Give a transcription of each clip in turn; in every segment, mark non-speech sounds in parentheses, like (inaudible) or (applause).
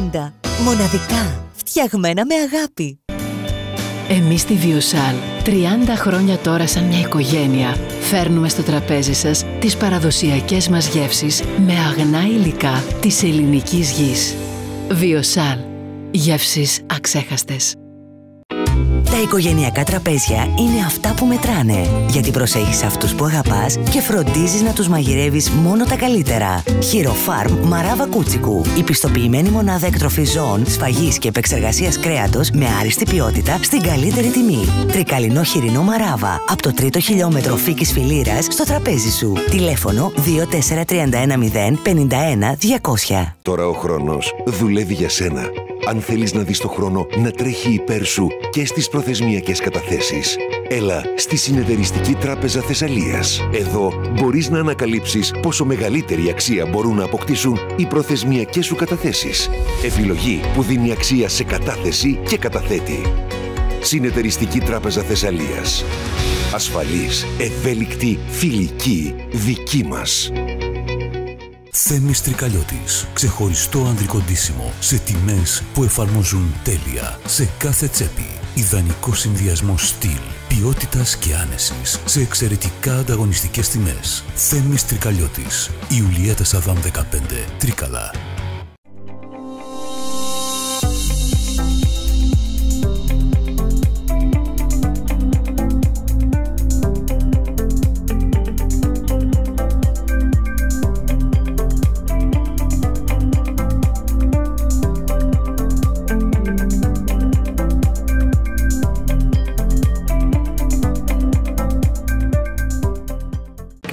Μπισκότα Βιολάντα. Μοναδικά. Φτιαγμένα με αγάπη. Εμείς στη Βιοσάλ, 30 χρόνια τώρα σαν μια οικογένεια, φέρνουμε στο τραπέζι σας τις παραδοσιακές μας γεύσεις με αγνά υλικά της ελληνικής γης. Βιοσάλ. Γεύσεις αξέχαστες. Τα οικογενειακά τραπέζια είναι αυτά που μετράνε. Γιατί προσέχεις αυτούς που αγαπάς και φροντίζεις να τους μαγειρεύεις μόνο τα καλύτερα. Χειροφάρμ Μαράβα Κούτσικου. Η πιστοποιημένη μονάδα εκτροφής ζώων, σφαγής και επεξεργασίας κρέατος με άριστη ποιότητα στην καλύτερη τιμή. Τρικαλινό χοιρινό Μαράβα. Από το τρίτο χιλιόμετρο φύκης φιλήρας στο τραπέζι σου. Τηλέφωνο 24310 51 200. Τώρα ο χρόνος δουλεύει για σένα. Αν θέλεις να δεις το χρόνο να τρέχει υπέρ σου και στις προθεσμιακές καταθέσεις. Έλα στη Συνεταιριστική Τράπεζα Θεσσαλίας. Εδώ μπορείς να ανακαλύψεις πόσο μεγαλύτερη αξία μπορούν να αποκτήσουν οι προθεσμιακές σου καταθέσεις. Επιλογή που δίνει αξία σε κατάθεση και καταθέτη. Συνεταιριστική Τράπεζα Θεσσαλίας. Ασφαλής, ευέλικτη, φιλική, δική μας. Θέμης Τρικαλιώτης. Ξεχωριστό ανδρικό ντύσιμο σε τιμές που εφαρμόζουν τέλεια σε κάθε τσέπη. Ιδανικό συνδυασμό στυλ, ποιότητας και άνεσης σε εξαιρετικά ανταγωνιστικές τιμές. Θέμης Τρικαλιώτης. Ιουλιέτα Σαδάμ 15. Τρίκαλα.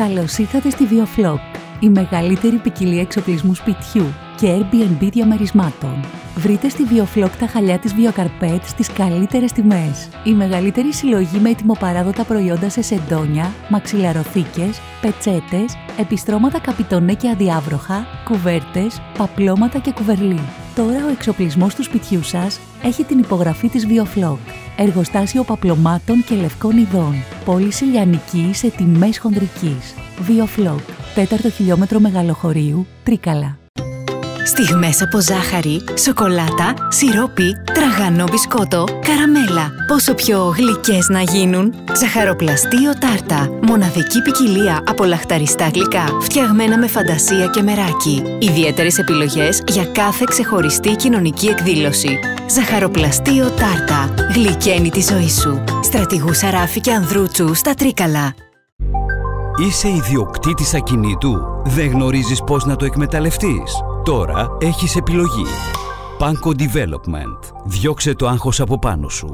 Καλώς ήρθατε στη Βιοφλόπ, η μεγαλύτερη ποικιλία εξοπλισμού σπιτιού και Airbnb διαμερισμάτων. Βρείτε στη Βιοφλόπ τα χαλιά της Βιοκαρπέτ στις καλύτερες τιμές. Η μεγαλύτερη συλλογή με ετοιμοπαράδοτα προϊόντα σε σεντόνια, μαξιλαροθήκες, πετσέτες, επιστρώματα καπιτονέ και αδιάβροχα, κουβέρτες, παπλώματα και κουβερλί. Τώρα ο εξοπλισμός του σπιτιού σας έχει την υπογραφή της Βιοφλόκ. Εργοστάσιο παπλωμάτων και λευκών ειδών. Πώληση λιανική σε τιμές χονδρικής. Βιοφλόκ. Τέταρτο χιλιόμετρο μεγαλοχωρίου, Τρίκαλα. Στιγμές από ζάχαρη, σοκολάτα, σιρόπι, τραγανό μπισκότο, καραμέλα. Πόσο πιο γλυκές να γίνουν. Ζαχαροπλαστείο τάρτα. Μοναδική ποικιλία από λαχταριστά γλυκά, φτιαγμένα με φαντασία και μεράκι. Ιδιαίτερες επιλογές για κάθε ξεχωριστή κοινωνική εκδήλωση. Ζαχαροπλαστείο τάρτα. Γλυκαίνει τη ζωή σου. Στρατηγού Σαράφη και Ανδρούτσου στα Τρίκαλα. Είσαι ιδιοκτήτης ακινήτου. Δεν γνωρίζεις πώς να το εκμεταλλευτείς. Τώρα έχεις επιλογή. Panko Development. Διώξε το άγχος από πάνω σου.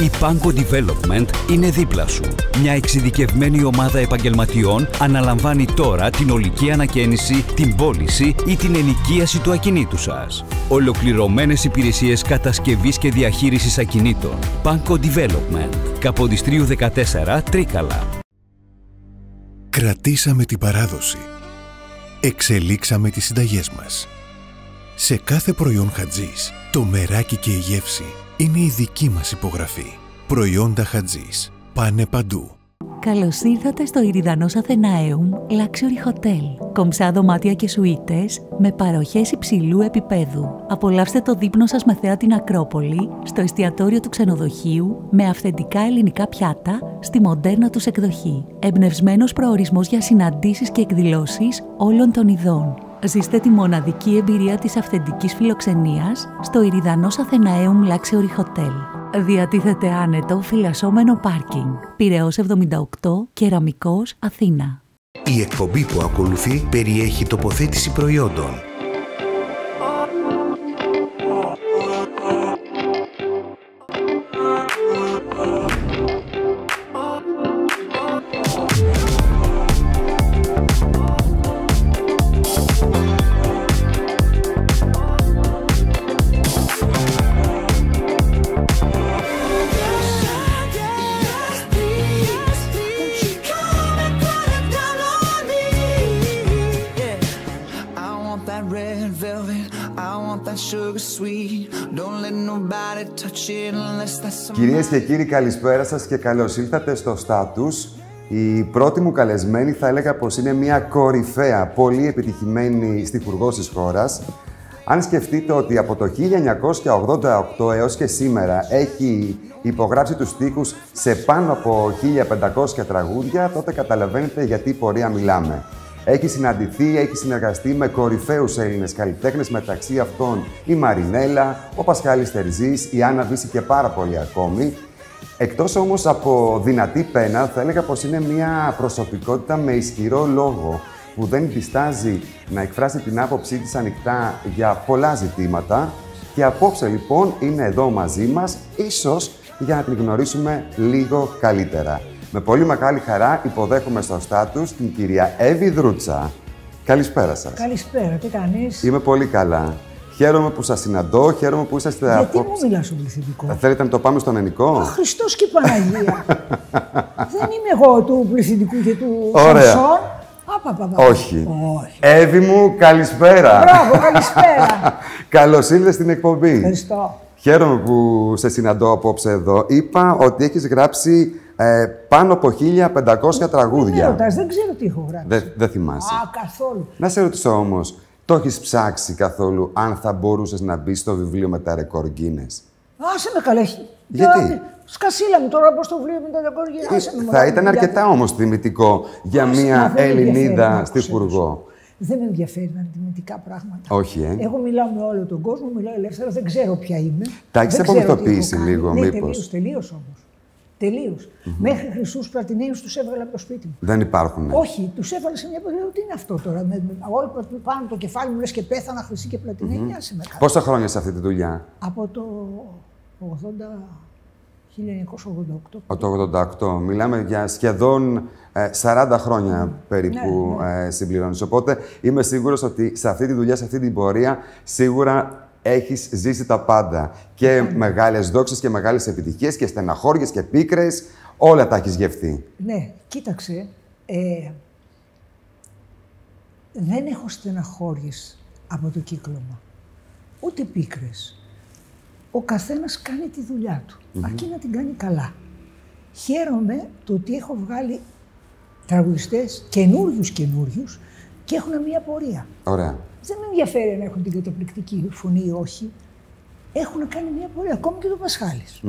Η Panko Development είναι δίπλα σου. Μια εξειδικευμένη ομάδα επαγγελματιών αναλαμβάνει τώρα την ολική ανακαίνιση, την πώληση ή την ενοικίαση του ακινήτου σας. Ολοκληρωμένες υπηρεσίες κατασκευής και διαχείρισης ακινήτων. Panko Development. Καποδιστρίου 14 Τρίκαλα. Κρατήσαμε την παράδοση. Εξελίξαμε τις συνταγές μας. Σε κάθε προϊόν Χατζής, το μεράκι και η γεύση είναι η δική μας υπογραφή. Προϊόντα Χατζής. Πάνε παντού. Καλώς ήρθατε στο Ηριδανός Αθενάεουμ Luxury Hotel. Κομψά δωμάτια και σουίτες με παροχές υψηλού επίπεδου. Απολαύστε το δείπνο σας με θέα την Ακρόπολη, στο εστιατόριο του ξενοδοχείου, με αυθεντικά ελληνικά πιάτα, στη μοντέρνα τους εκδοχή. Εμπνευσμένος προορισμός για συναντήσεις και εκδηλώσεις όλων των ειδών. Ζήστε τη μοναδική εμπειρία της αυθεντικής φιλοξενίας στο Ηριδανός Αθεναέουμ Luxury Hotel. Διατίθεται άνετο φυλασσόμενο πάρκινγκ. Πυραιός 78, Κεραμικός, Αθήνα. Η εκπομπή που ακολουθεί περιέχει τοποθέτηση προϊόντων. Κυρίες και κύριοι, καλησπέρα σας και καλώς ήλθατε στο Status. Η πρώτη μου καλεσμένη θα έλεγα πως είναι μια κορυφαία, πολύ επιτυχημένη στιχουργός της χώρας. Αν σκεφτείτε ότι από το 1988 έως και σήμερα έχει υπογράψει τους στίχους σε πάνω από 1500 τραγούδια, τότε καταλαβαίνετε γιατί πορεία μιλάμε. Έχει συναντηθεί, έχει συνεργαστεί με κορυφαίους Έλληνες καλλιτέχνες, μεταξύ αυτών η Μαρινέλα, ο Πασχάλης Τερζής, η Άννα Βύση και πάρα πολλοί ακόμη. Εκτός όμως από δυνατή πένα, θα έλεγα πως είναι μια προσωπικότητα με ισχυρό λόγο, που δεν διστάζει να εκφράσει την άποψή της ανοιχτά για πολλά ζητήματα και απόψε λοιπόν είναι εδώ μαζί μας, ίσως για να την γνωρίσουμε λίγο καλύτερα. Με πολύ μεγάλη χαρά υποδέχομαι στο στάτους την κυρία Εύη Δρούτσα. Καλησπέρα σας. Καλησπέρα, τι κάνεις; Είμαι πολύ καλά. Χαίρομαι που σας συναντώ, χαίρομαι που είσαστε Γιατί απόψε. μου μιλάς στον πληθυντικός; Θα θέλετε να το πάμε στον ενικό; Α, Χριστός και Παναγία. (laughs) Δεν είμαι εγώ του πληθυντικού και του Ωραία. Σαμσόν. Απαπαπα. Όχι. Όχι. Εύη μου, καλησπέρα. Μπράβο, καλησπέρα. (laughs) Καλώς ήρθες στην εκπομπή. Ευχαριστώ. Χαίρομαι που σε συναντώ απόψε εδώ. Είπα ότι έχεις γράψει ε, πάνω από 1500 Με τραγούδια. ρωτάς, δεν ξέρω τι έχω γράψει. Δεν δεν θυμάσαι. Α, καθόλου. Να σε ρωτήσω όμως, το έχεις ψάξει καθόλου αν θα μπορούσες να μπεις στο βιβλίο με τα ρεκόρ Guinness; Άσε με καλά. έχει- Γιατί; Τώρα, Σκασίλα μου τώρα πώς το βλέπει με τα δεκόρια. Άσε με. θα μωρά, ήταν μου, αρκετά όμως τιμητικό για Άσε, μα, μια δεν με ενδιαφέρει να Ελληνίδα ακούσω στιχουργό. Δεν με ενδιαφέρει να είναι τιμητικά πράγματα. Όχι, ε. Εγώ μιλάω με όλο τον κόσμο, μιλάω ελεύθερα, δεν ξέρω ποια είμαι. Τα έχεις Δεν ξέρω τι έχω απομυθοποιήσει κάνει. λίγο, ναι, μήπως; Τελείως, τελείως όμως. Τελείως. Μέχρι χρυσού πλατινέους τους έβγαλα από το σπίτι μου. Δεν υπάρχουν. Όχι, τους έβαλα σε μια πορεία. Τι είναι αυτό τώρα. Με, με, όλοι που πάνω από το κεφάλι μου λες και πέθανα χρυσή και πλατινέη. Mm-hmm. Άσε με καλά. Πόσα χρόνια σε αυτή τη δουλειά; Από το 80, 1988. Από το 88. Μιλάμε για σχεδόν ε, 40 χρόνια περίπου Ναι, ε, συμπληρώνεις. Οπότε είμαι σίγουρος ότι σε αυτή τη δουλειά, σε αυτή την πορεία, σίγουρα έχεις ζήσει τα πάντα. Και μεγάλες δόξες και μεγάλες επιτυχίες και στεναχώριες και πίκρες. Όλα τα έχεις γευτεί. Ναι, κοίταξε. Ε, δεν έχω στεναχώριες από το κύκλωμα. Ούτε πίκρες. Ο καθένας κάνει τη δουλειά του. Αρκεί να την κάνει καλά. Χαίρομαι το ότι έχω βγάλει τραγουδιστές καινούριους καινούριους και έχουν μια πορεία. Ωραία. Δεν με ενδιαφέρει αν έχουν την καταπληκτική φωνή ή όχι. Έχουν κάνει μια πορεία. Ακόμη και το Πασχάλης.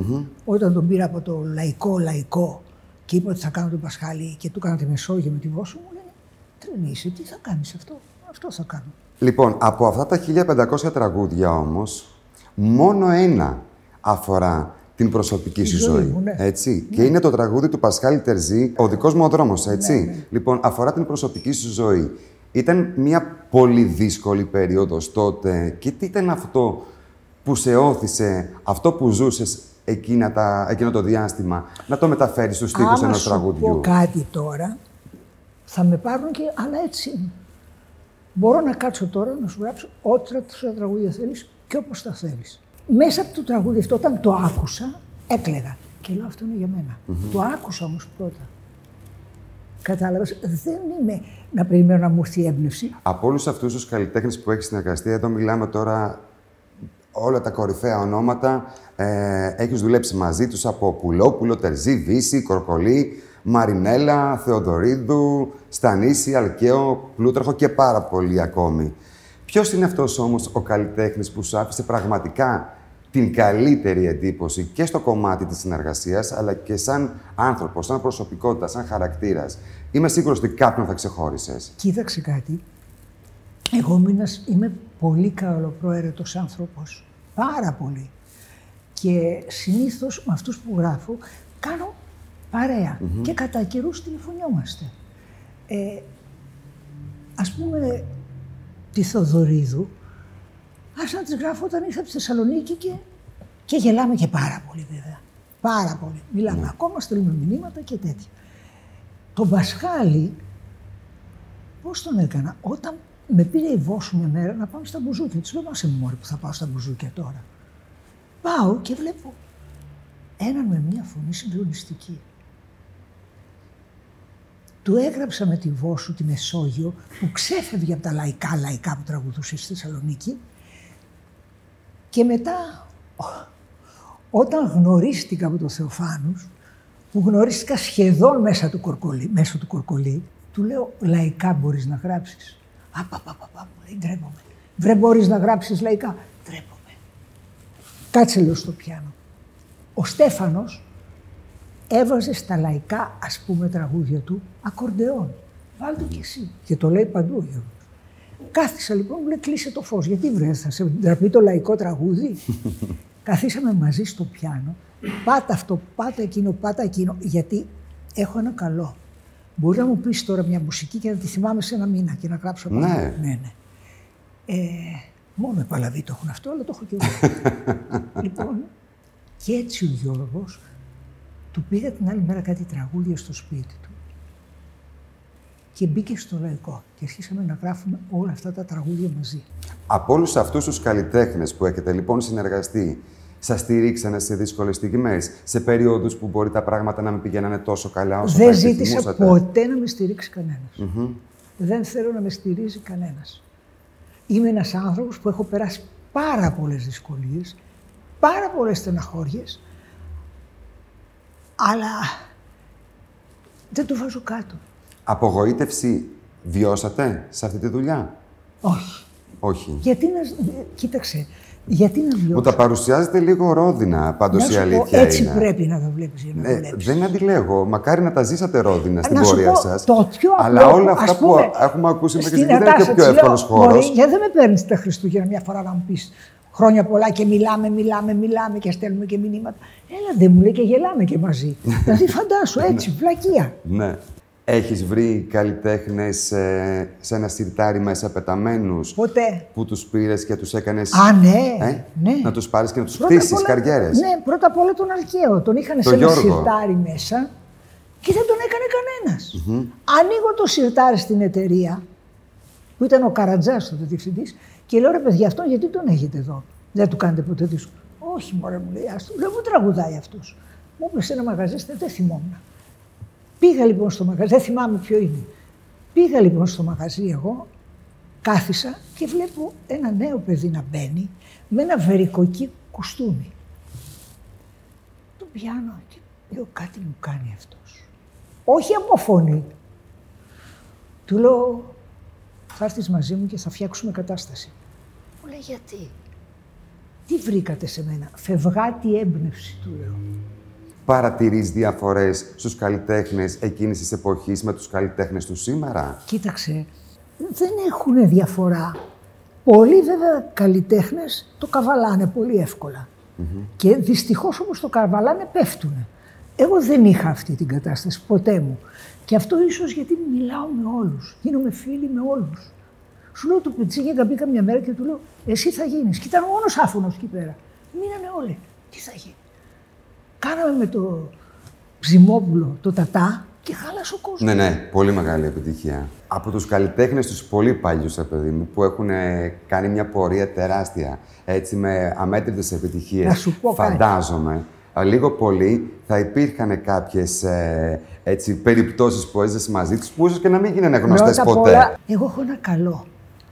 Όταν τον πήρα από το λαϊκό λαϊκό και είπα ότι θα κάνω τον Πασχάλη και του έκανα τη Μεσόγειο με τη Βόσο μου, λένε Τρελή είσαι, τι θα κάνεις αυτό; Αυτό θα κάνω. Λοιπόν, από αυτά τα 1500 τραγούδια όμως, μόνο ένα αφορά την προσωπική Τη σου ζωή ζωή. μου, ναι. Έτσι. Και είναι το τραγούδι του Πασχάλη Τερζή, «Ο δικός μου ο δρόμος», έτσι. Λοιπόν, αφορά την προσωπική σου ζωή. Ήταν μια πολύ δύσκολη περίοδος τότε και τι ήταν αυτό που σε όθησε, αυτό που ζούσες εκείνα τα, εκείνο το διάστημα, να το μεταφέρεις στους στίχους Άμα ενός σου τραγουδιού; πω κάτι τώρα, θα με πάρουν και... Αλλά έτσι είναι. Μπορώ να κάτσω τώρα να σου γράψω ό,τι τρα- τραγούδια θέλεις και όπως τα θέλεις. Μέσα από το τραγούδι αυτό, όταν το άκουσα, έκλαιγα. Και λέω αυτό είναι για μενα Το άκουσα όμως πρώτα. Κατάλαβες, δεν είμαι να περιμένω να μου έρθει η έμπνευση. Από όλους αυτούς τους καλλιτέχνες που έχεις συνεργαστεί, εδώ μιλάμε τώρα όλα τα κορυφαία ονόματα. Ε, έχεις δουλέψει μαζί τους από Πουλόπουλο, Τερζή, Βύση, Κορκολί, Μαρινέλα, Θεοδωρίδου, Στανίση, Αλκαίο, Πλούτραχο και πάρα πολλοί ακόμη. Ποιος είναι αυτός όμως ο καλλιτέχνης που σου άφησε πραγματικά την καλύτερη εντύπωση και στο κομμάτι της συνεργασίας, αλλά και σαν άνθρωπο, σαν προσωπικότητα, σαν χαρακτήρας. Είμαι σίγουρος ότι κάποιον θα ξεχώρισες. Κοίταξε κάτι. Εγώ είμαι, ένας- είμαι πολύ καλοπροαίρετος άνθρωπος. Πάρα πολύ. Και συνήθως με αυτούς που γράφω κάνω παρέα και κατά καιρούς τηλεφωνιόμαστε. Ε, ας πούμε τη Θοδωρίδου, ας να της γράφω όταν ήρθα από τη Θεσσαλονίκη και, και γελάμε και πάρα πολύ βέβαια. Πάρα πολύ. Μιλάμε ακόμα, στέλνουμε μηνύματα και τέτοια. Τον Πασχάλη, πώς τον έκανα, όταν με πήρε η Βόσου μια μέρα να πάμε στα μπουζούκια. Της λέω, «Άσε μου μωρέ που θα πάω στα μπουζούκια τώρα. Πάω και βλέπω έναν με μια φωνή συγκλονιστική. Του έγραψα με τη Βόσου τη Μεσόγειο που ξέφευγε από τα λαϊκά λαϊκά που τραγουδούσε στη Θεσσαλονίκη Και μετά, όταν γνωρίστηκα από τον Θεοφάνους, που γνωρίστηκα σχεδόν μέσα του κορκολί, μέσω του κορκολί, του λέω λαϊκά μπορείς να γράψεις. Απαπαπαπα, μου λέει ντρέπομαι. Βρε μπορείς να γράψεις λαϊκά. Ντρέπομαι. Κάτσε λέω στο πιάνο. Ο Στέφανος έβαζε στα λαϊκά, ας πούμε, τραγούδια του, ακορντεόν. Βάλτε κι εσύ. Και το λέει παντού ο Γιώργος. Κάθισα λοιπόν, μου λέει κλείσε το φως. Γιατί βρε, θα σε ντραπεί το λαϊκό τραγούδι; (laughs) Καθίσαμε μαζί στο πιάνο. Πάτα αυτό, πάτα εκείνο, πάτα εκείνο. Γιατί έχω ένα καλό. Μπορείς να μου πεις τώρα μια μουσική και να τη θυμάμαι σε ένα μήνα και να γράψω πάνω. Ναι. ναι, ναι. Ε, μόνο οι Παλαβοί το έχουν αυτό, αλλά το έχω και εγώ. (laughs) λοιπόν, και έτσι ο Γιώργος του πήγα την άλλη μέρα κάτι τραγούδια στο σπίτι του και μπήκε στο λαϊκό και αρχίσαμε να γράφουμε όλα αυτά τα τραγούδια μαζί. Από όλους αυτούς τους καλλιτέχνες που έχετε λοιπόν συνεργαστεί, σας στηρίξανε σε δύσκολες στιγμές, σε περίοδους που μπορεί τα πράγματα να μην πηγαίνανε τόσο καλά όσο Δεν θα ζήτησα επιθυμούσατε; ποτέ να με στηρίξει κανένας. Μμμ. Δεν θέλω να με στηρίζει κανένας. Είμαι ένας άνθρωπος που έχω περάσει πάρα πολλές δυσκολίες, πάρα πολλές στεναχώριες, αλλά δεν το βάζω κάτω. Απογοήτευση βιώσατε σε αυτή τη δουλειά; Όχι. Όχι. Γιατί να... Κοίταξε, γιατί να βιώσω; Μου τα παρουσιάζετε λίγο ρόδινα, πάντως Να η σου πω, αλήθεια έτσι είναι. πρέπει να το βλέπεις για να το Ναι, βλέπεις. δεν αντιλέγω. Μακάρι να τα ζήσατε ρόδινα στην Να σου πορεία πω, σας. το πιο Αλλά απλό, όλα ας αυτά που πούμε, έχουμε ακούσει μέχρι Στην στιγμή δεν είναι και ο Νατάσα πιο της λέω, εύκολος χώρος. «Μωρή, γιατί δεν με παίρνεις τα Χριστούγεννα μια φορά να μου πεις χρόνια πολλά και μιλάμε, μιλάμε, μιλάμε και στέλνουμε και μηνύματα. Έλα, δεν μου λέει και γελάμε και μαζί. (laughs) δηλαδή φαντάσου έτσι, βλακεία. Ναι. Έχεις βρει καλλιτέχνες ε, σε ένα σιρτάρι μέσα πεταμένους Ποτέ. που τους πήρες και τους έκανες... Α, ναι, Ε, ναι. Να τους πάρεις και να τους Πρώτα χτίσεις απ' όλα- καριέρες. Ναι, πρώτα απ' όλα τον Αλκαίο. Τον είχαν Το σε ένα Γιώργο. σιρτάρι μέσα και δεν τον έκανε κανένας. Μμμ. Ανοίγω το σιρτάρι στην εταιρεία, που ήταν ο Καρατζάς τότε διευθυντής, και λέω ρε παιδιά, αυτόν γιατί τον έχετε εδώ; Δεν του κάνετε ποτέ δίσκο. Όχι, μωρέ μου λέει, άστο. Λέω, μου τραγουδάει αυτός. Μου είπε σε ένα μαγαζί, στε, δεν θυμόμουν. Πήγα λοιπόν στο μαγαζί, δεν θυμάμαι ποιο είναι. Πήγα λοιπόν στο μαγαζί εγώ, κάθισα και βλέπω ένα νέο παιδί να μπαίνει με ένα βερικοκί κουστούμι. Το πιάνω και λέω κάτι μου κάνει αυτός. Όχι από φωνή. Του λέω θα έρθεις μαζί μου και θα φτιάξουμε κατάσταση. Μου λέει γιατί; Τι βρήκατε σε μένα; Φευγάτη έμπνευση του λέω. Παρατηρείς διαφορές στους καλλιτέχνες εκείνης της εποχής με τους καλλιτέχνες του σήμερα; Κοίταξε, δεν έχουν διαφορά. Πολλοί βέβαια καλλιτέχνες το καβαλάνε πολύ εύκολα. Και δυστυχώς όμως το καβαλάνε πέφτουνε. Εγώ δεν είχα αυτή την κατάσταση ποτέ μου. Και αυτό ίσως γιατί μιλάω με όλους. Γίνομαι φίλη με όλους. Σου λέω το πετσίγια μπήκα μια μέρα και του λέω εσύ θα γίνεις. Και ήταν ο μόνος άφωνος εκεί πέρα. Μείνανε όλοι. Τι θα γίνει. Κάναμε με το Ψημόπουλο το τατά και χάλασε ο κόσμος. Ναι, ναι, πολύ μεγάλη επιτυχία. Από τους καλλιτέχνες τους πολύ παλιούς, ρε παιδί μου, που έχουν ε, κάνει μια πορεία τεράστια, έτσι με αμέτρητες επιτυχίες. Να σου πω κάτι. Φαντάζομαι, α, λίγο πολύ θα υπήρχαν κάποιες ε, έτσι, περιπτώσεις που έζεσαι μαζί τους, που ίσως και να μην γίνανε γνωστές Πρώτα απ' ποτέ. όλα, εγώ έχω ένα καλό.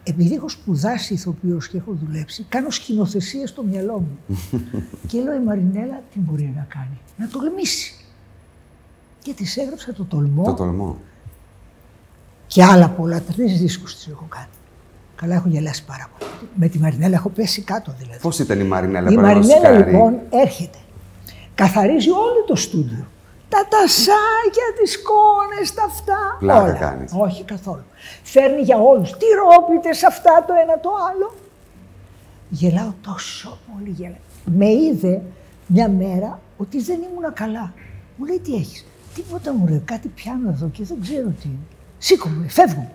Επειδή έχω σπουδάσει ηθοποιός και έχω δουλέψει, κάνω σκηνοθεσία στο μυαλό μου. (laughs) και λέω η Μαρινέλα τι μπορεί να κάνει; Να τολμήσει. Και της έγραψα το τολμό Το τολμώ. και άλλα πολλά. Τρεις δίσκους της έχω κάνει. Καλά, έχω γελάσει πάρα πολύ. Με τη Μαρινέλα έχω πέσει κάτω δηλαδή. Πώς ήταν η Μαρινέλα, Η παραδείγματος Μαρινέλα χάρη; λοιπόν έρχεται. Καθαρίζει όλο το στούντιο. Τα τασάκια, τις κόνες, τα αυτά. Πλάκα όλα. κάνεις. Όχι καθόλου. Φέρνει για όλους. Τι ρόπιτες αυτά το ένα το άλλο. Γελάω τόσο πολύ. Γελάω. Με είδε μια μέρα ότι δεν ήμουνα καλά. Μου λέει τι έχεις; Τίποτα μου λέει, κάτι πιάνω εδώ και δεν ξέρω τι είναι. Σήκω μου λέει, φεύγω.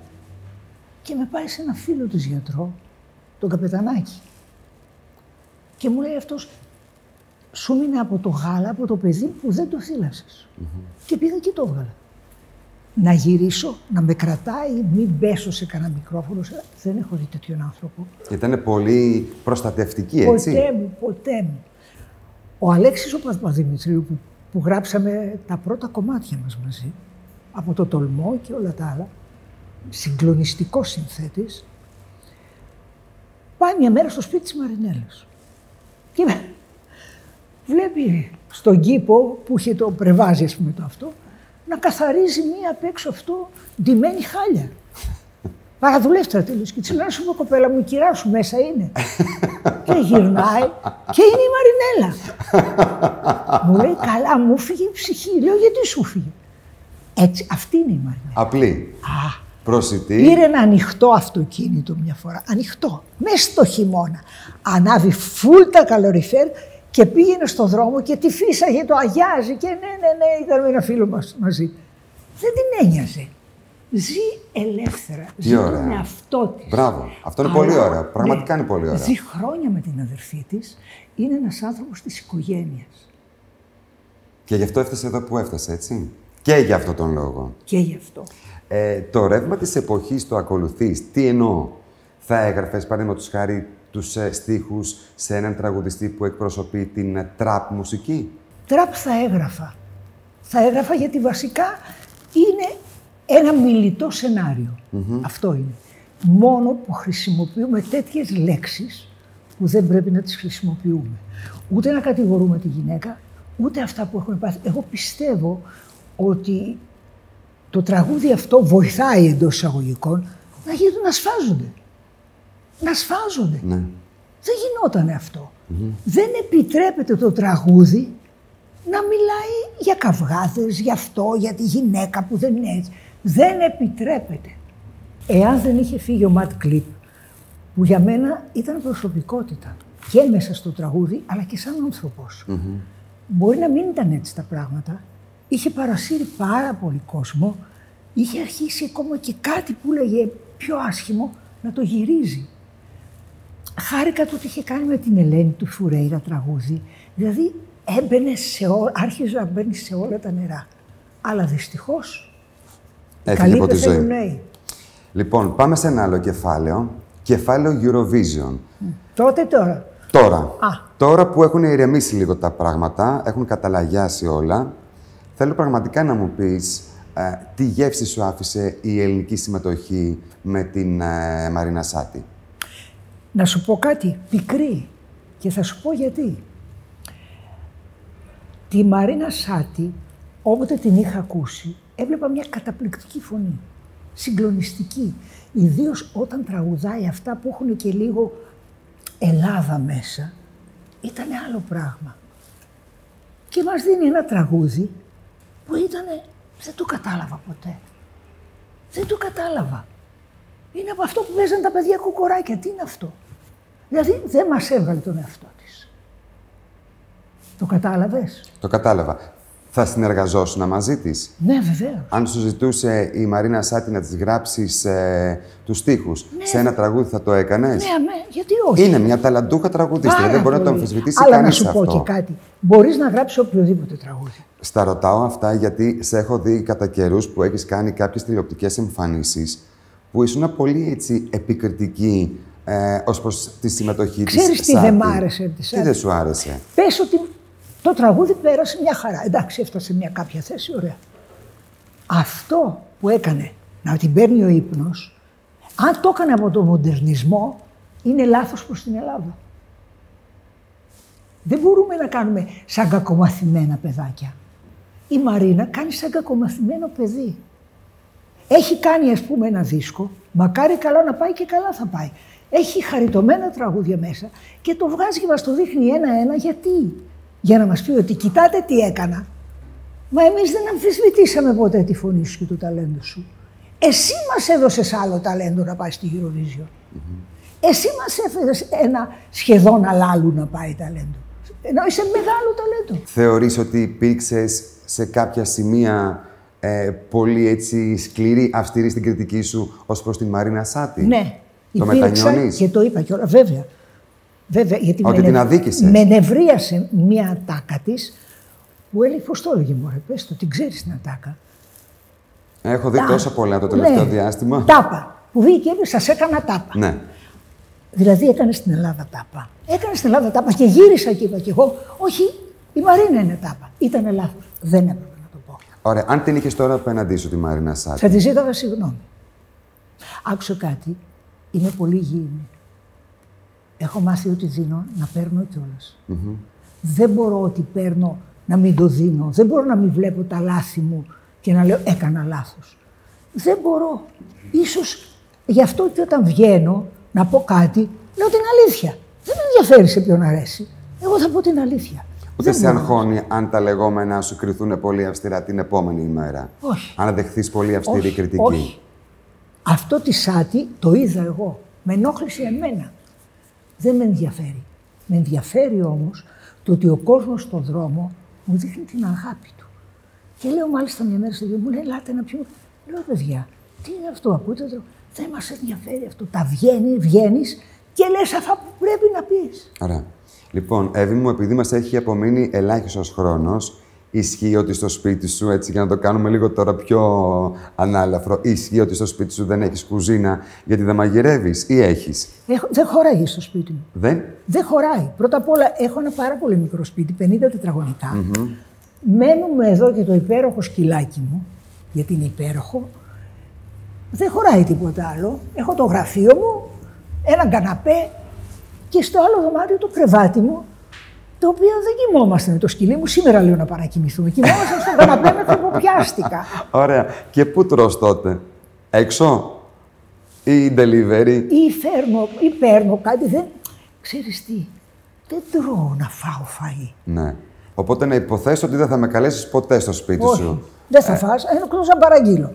Και με πάει σε ένα φίλο της γιατρό, τον καπετανάκι. Και μου λέει αυτός, σου μείνε από το γάλα, από το παιδί που δεν το θύλασες. Και πήγα και το έβγαλα. Να γυρίσω, να με κρατάει, μην πέσω σε κανένα μικρόφωνο. σε- Δεν έχω δει τέτοιον άνθρωπο. Ήταν πολύ προστατευτική, έτσι; Ποτέ μου, ποτέ μου. Ο Αλέξης ο Παπαδημητρίου που, που γράψαμε τα πρώτα κομμάτια μας μαζί, από το τολμό και όλα τα άλλα, συγκλονιστικός συνθέτης, πάει μια μέρα στο σπίτι της Μαρινέλας. Και βλέπει στον κήπο που είχε το πρεβάζι, ας πούμε το αυτό, να καθαρίζει μία απ' έξω αυτό ντυμένη χάλια. Παραδουλεύτρα τέλος. Και της λέω: Σου πω, κοπέλα μου, η κυρά σου μέσα είναι. και γυρνάει και είναι η Μαρινέλα. μου λέει: Καλά, μου φύγε η ψυχή. Λέω: Γιατί σου φύγε. Έτσι, αυτή είναι η Μαρινέλα. Απλή. Α, Προσιτή. Πήρε ένα ανοιχτό αυτοκίνητο μια φορά. Ανοιχτό. Μέσα στο χειμώνα. Ανάβει φουλ τα καλοριφέρ και πήγαινε στο δρόμο και τη φύσαγε το αγιάζει. Και ναι, ναι, ναι, ήταν με ένα φίλο μας μαζί. Δεν την ένοιαζε. Ζει ελεύθερα. Τι ζει ωραία. τον εαυτό της. Μπράβο. Αυτό είναι πολύ ωραία. Πραγματικά είναι πολύ ωραία. Ζει χρόνια με την αδερφή της. Είναι ένας άνθρωπος της οικογένειας. Και γι' αυτό έφτασε εδώ που έφτασε, έτσι. Και γι' αυτό τον λόγο. Και γι' αυτό. Ε, το ρεύμα της εποχής το ακολουθείς. Τι εννοώ; Θα έγραφες, παραδείγματος χάρη, τους ε, στίχους σε έναν τραγουδιστή που εκπροσωπεί την ε, τραπ μουσική; Τραπ θα έγραφα. Θα έγραφα γιατί βασικά είναι ένα μιλητό σενάριο. Αυτό είναι. Μόνο που χρησιμοποιούμε τέτοιες λέξεις που δεν πρέπει να τις χρησιμοποιούμε. Ούτε να κατηγορούμε τη γυναίκα, ούτε αυτά που έχουμε πάθει. Εγώ πιστεύω ότι το τραγούδι αυτό βοηθάει εντός εισαγωγικών να γίνουν να σφάζονται. Να σφάζονται. Ναι. Δεν γινόταν αυτό. Δεν επιτρέπεται το τραγούδι να μιλάει για καυγάδες, για αυτό, για τη γυναίκα που δεν είναι έτσι. Δεν επιτρέπεται. Εάν δεν είχε φύγει ο Ματ Κλιπ, που για μένα ήταν προσωπικότητα και μέσα στο τραγούδι, αλλά και σαν άνθρωπος. Μπορεί να μην ήταν έτσι τα πράγματα. Είχε παρασύρει πάρα πολύ κόσμο. Είχε αρχίσει ακόμα και κάτι που έλεγε πιο άσχημο να το γυρίζει. Χάρηκα το ότι είχε κάνει με την Ελένη του Φουρέιρα τραγούδι. Δηλαδή έμπαινε σε ό, άρχιζε να μπαίνει σε όλα τα νερά. Αλλά δυστυχώς Έφυγε από τη καλοί ζωή. πεθαίνουν νέοι. Λοιπόν, πάμε σε ένα άλλο κεφάλαιο. Κεφάλαιο Eurovision. Τότε τώρα; Τώρα. Α. Τώρα που έχουν ηρεμήσει λίγο τα πράγματα, έχουν καταλαγιάσει όλα, θέλω πραγματικά να μου πεις ε, τι γεύση σου άφησε η ελληνική συμμετοχή με την ε, Μαρίνα Σάτι; Να σου πω κάτι πικρή και θα σου πω γιατί. Τη Μαρίνα Σάτι, όποτε την είχα ακούσει, έβλεπα μια καταπληκτική φωνή. Συγκλονιστική. Ιδίως όταν τραγουδάει αυτά που έχουν και λίγο Ελλάδα μέσα. Ήταν άλλο πράγμα. Και μας δίνει ένα τραγούδι που ήταν... Δεν το κατάλαβα ποτέ. Δεν το κατάλαβα. Είναι από αυτό που παίζαν τα παιδιά κουκοράκια. Τι είναι αυτό; Δηλαδή δεν μας έβγαλε τον εαυτό της. Το κατάλαβες; Το κατάλαβα. Θα συνεργαζόσουν μαζί της; Ναι, βεβαίως. Αν σου ζητούσε η Μαρίνα Σάτι να της γράψεις ε, τους στίχους σε ένα τραγούδι θα το έκανες; Ναι, αμέ, γιατί όχι; Είναι μια ταλαντούχα τραγουδίστρια, Πάρα δεν μπορεί να το πολύ. αμφισβητήσει Αλλά να κανείς σου πω αυτό. και κάτι. Μπορείς να γράψεις οποιοδήποτε τραγούδι. Στα ρωτάω αυτά γιατί σε έχω δει κατά καιρούς που έχεις κάνει κάποιες τηλεοπτικές εμφανίσεις που ήσουν πολύ έτσι επικριτική ε, ως προς τη συμμετοχή της Ξέρεις τι Σάτι. δεν μ' άρεσε από της Τι Σάτι. δεν σου άρεσε; Πες ότι το τραγούδι πέρασε μια χαρά. Εντάξει, έφτασε σε μια κάποια θέση, ωραία. Αυτό που έκανε να την παίρνει ο ύπνος, αν το έκανε από τον μοντερνισμό, είναι λάθος προς την Ελλάδα. Δεν μπορούμε να κάνουμε σαν κακομαθημένα παιδάκια. Η Μαρίνα κάνει σαν κακομαθημένο παιδί. Έχει κάνει ας πούμε ένα δίσκο, μακάρι καλά να πάει και καλά θα πάει. Έχει χαριτωμένα τραγούδια μέσα και το βγάζει και μας το δείχνει ένα-ένα γιατί; Για να μας πει ότι κοιτάτε τι έκανα. Μα εμείς δεν αμφισβητήσαμε ποτέ τη φωνή σου και το ταλέντο σου. Εσύ μας έδωσες άλλο ταλέντο να πάει στη Eurovision. Εσύ μας έφερες ένα σχεδόν αλάλου να πάει ταλέντο. Ενώ είσαι μεγάλο ταλέντο. Θεωρείς ότι υπήρξες σε κάποια σημεία ε, πολύ έτσι σκληρή, αυστηρή στην κριτική σου ως προς την Μαρίνα Σάτι. Ναι. Το υπήρξα μετανιώνεις; Και το είπα κιόλας. Βέβαια. Βέβαια γιατί Ότι με, την νευ- αδίκησες. με νευρίασε μια τάκα της που έλεγε πώς το έλεγε μωρέ, πες το, την ξέρεις την ατάκα. Έχω δει Τα- τόσα πολλά το τελευταίο Ναι. διάστημα. Τάπα. Που βγήκε και είπε, σας έκανα τάπα. Ναι. Δηλαδή έκανε στην Ελλάδα τάπα. Έκανε στην Ελλάδα τάπα και γύρισα και είπα κι εγώ, όχι, η Μαρίνα είναι τάπα. Ήταν λάθος. Δεν έπρεπε να το πω. Ωραία. Αν την είχες τώρα απέναντί σου τη Μαρίνα Σάτι. Θα της ζήταγα συγγνώμη. Άκουσα κάτι. Είναι πολύ γήινη. έχω μάθει ότι δίνω να παίρνω κιόλας. Δεν μπορώ ότι παίρνω να μην το δίνω. Δεν μπορώ να μην βλέπω τα λάθη μου και να λέω έκανα λάθος. Δεν μπορώ. Ίσως γι' αυτό και όταν βγαίνω να πω κάτι, λέω την αλήθεια. Δεν με ενδιαφέρει σε ποιον αρέσει. Εγώ θα πω την αλήθεια. Ούτε Δεν σε μπορώ. αγχώνει αν τα λεγόμενά σου κρυθούν πολύ αυστηρά την επόμενη ημέρα. Όχι. Αν δεχθείς πολύ αυστηρή Όχι, κριτική. όχι. Αυτό τη σάτι το είδα εγώ. Με ενόχλησε εμένα. Δεν με ενδιαφέρει. Με ενδιαφέρει όμως το ότι ο κόσμος στον δρόμο μου δείχνει την αγάπη του. Και λέω μάλιστα μια μέρα στο δύο μου λέει, ελάτε να πιούμε. Λέω, παιδιά, τι είναι αυτό, ακούτε το. Δεν μας ενδιαφέρει αυτό. Τα βγαίνει, βγαίνεις και λες αυτά που πρέπει να πεις. Ωραία. Λοιπόν, Εύη μου, επειδή μας έχει απομείνει ελάχιστος χρόνος, ισχύει ότι στο σπίτι σου, έτσι για να το κάνουμε λίγο τώρα πιο ανάλαφρο, ισχύει ότι στο σπίτι σου δεν έχεις κουζίνα γιατί δεν μαγειρεύεις ή έχεις; Έχω, δεν χωράει στο σπίτι μου. Δεν; Δεν χωράει. Πρώτα απ' όλα έχω ένα πάρα πολύ μικρό σπίτι, 50 τετραγωνικα Μένουμε εδώ και το υπέροχο σκυλάκι μου, γιατί είναι υπέροχο. Δεν χωράει τίποτα άλλο. Έχω το γραφείο μου, ένα καναπέ και στο άλλο δωμάτιο το κρεβάτι μου, το οποίο δεν κοιμόμαστε με το σκυλί μου. Σήμερα λέω να πάμε να κοιμηθούμε. Κοιμόμαστε στο καναπέ μέχρι που πιάστηκα. Ωραία. Και πού τρως τότε, έξω; Ή delivery; Ή φέρνω, ή παίρνω κάτι. Δεν... Ξέρεις τι, δεν τρώω να φάω φαΐ. Ναι. Οπότε να υποθέσω ότι δεν θα με καλέσεις ποτέ στο σπίτι Όχι. σου. Δεν θα φας, ε, εκτός να παραγγείλω.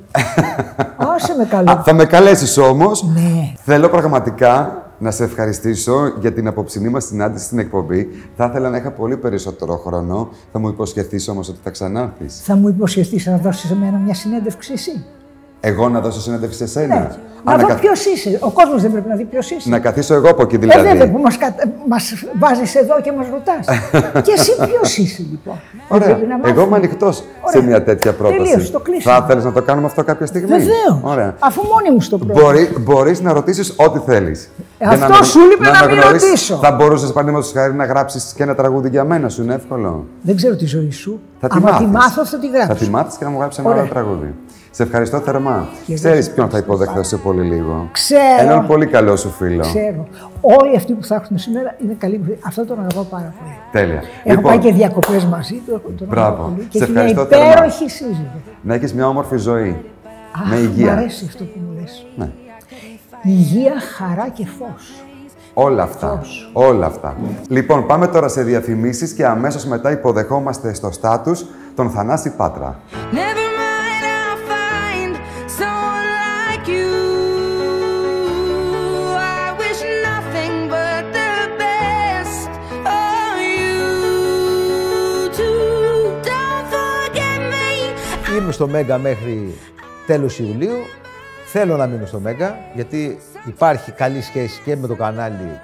(laughs) Άσε με καλό. Α, θα με καλέσεις όμως. Ναι. Θέλω πραγματικά να σε ευχαριστήσω για την απόψινή μας συνάντηση στην εκπομπή. Θα ήθελα να είχα πολύ περισσότερο χρόνο. Θα μου υποσχεθείς όμως ότι θα ξανάρθεις. Θα μου υποσχεθείς να δώσεις σε μένα μια συνέντευξη εσύ. Εγώ να δώσω συνέντευξη σε σένα; Ναι. Α, Να δω κα- ποιος είσαι. Ο κόσμος δεν πρέπει να δει ποιος είσαι. να καθίσω εγώ από εκεί Ε, δηλαδή. βέβαια, που μας, κατα... μας βάζεις εδώ και μας ρωτάς. (laughs) και εσύ ποιος είσαι, λοιπόν; Δεν Ωραία. πρέπει να Εγώ μάθουμε. είμαι ανοιχτός σε Ωραία. μια τέτοια πρόταση. Τελείωσε, το κλείσαμε. Θα ήθελε να το κάνουμε αυτό κάποια στιγμή; Βεβαίως. Ωραία. Αφού μόνη μου στο πρώτο. Μπορεί, μπορείς να ρωτήσεις ό,τι θέλεις. Ε, Για αυτό με- σου είπε να με μην γνωρίσεις. ρωτήσω. Θα μπορούσες, παραδείγματος χάρη, να γράψεις και ένα τραγούδι για μένα. Σου είναι εύκολο; Δεν ξέρω τη ζωή σου. Θα τη Άμα μάθεις. τη μάθω, θα τη γράψω. Θα τη μάθεις και να μου γράψεις ένα Ωραία. άλλο τραγούδι. Σε ευχαριστώ θερμά. Και εγώ Ξέρεις σε ποιον θα υποδεχθώ σε πολύ λίγο. Ξέρω. Έναν πολύ καλό σου φίλο. Ξέρω. Όλοι αυτοί που θα έρθουν σήμερα είναι καλοί. Αυτό τον αγαπάω πάρα πολύ. Τέλεια. Έχω πάει και διακοπές μαζί του. έχω τον Μπράβο. αγαπάω πολύ. Και Σε έχει μια ευχαριστώ θερμά. υπέροχη σύζυγο. να έχεις μια όμορφη ζωή. Αχ, με Μ' υγεία. αρέσει αυτό που μου λες. Ναι. Υγεία, χαρά και φως. Όλα αυτά. Όλα αυτά. Λοιπόν, πάμε τώρα σε διαφημίσεις και αμέσως μετά υποδεχόμαστε στο στάτους τον Θανάση Πάτρα. Never στο Μέγκα μέχρι τέλος Ιουλίου. Θέλω να μείνω στο Μέγκα, γιατί υπάρχει καλή σχέση και με το κανάλι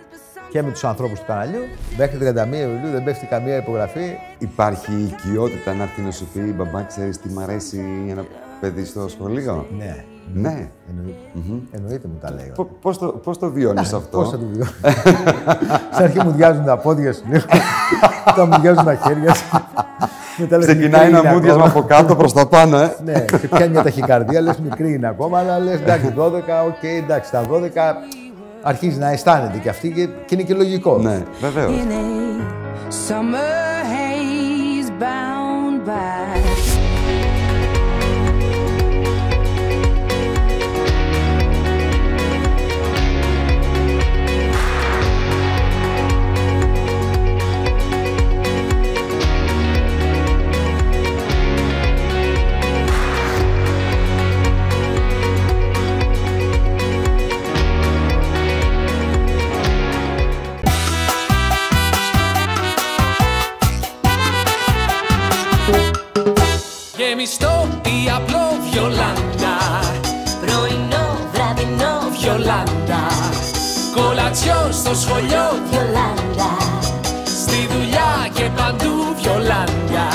και με τους ανθρώπους του καναλιού. Μέχρι 31 Ιουλίου δεν πέφτει καμία υπογραφή. Υπάρχει η οικειότητα να έρθει να σου πει «Μπαμπά, ξέρεις τι μ' αρέσει ένα παιδί στο σχολείο». Ναι. Ναι. Εννοείται. Εννοείται μου τα λέει. Πο- Πώς το, πώς το βιώνεις Ναι, αυτό; πώς θα το βιώνω. (laughs) Στην αρχή μου διάζουν τα πόδια σου λίγο. Μετά μουδιάζουν τα χέρια σου. Μετά λες, Ξεκινάει μικρή ένα είναι μούδιασμα ακόμα. από κάτω προς τα πάνω, ε. Ναι, και πιάνει μια ταχυκαρδία, λες μικρή είναι ακόμα, αλλά λες εντάξει 12, οκ, εντάξει τα 12 αρχίζει να αισθάνεται και αυτή και, και είναι και λογικό. Ναι, βεβαίως. Κολατσιό στο σχολείο Βιολάντα Στη δουλειά και παντού βιολάντα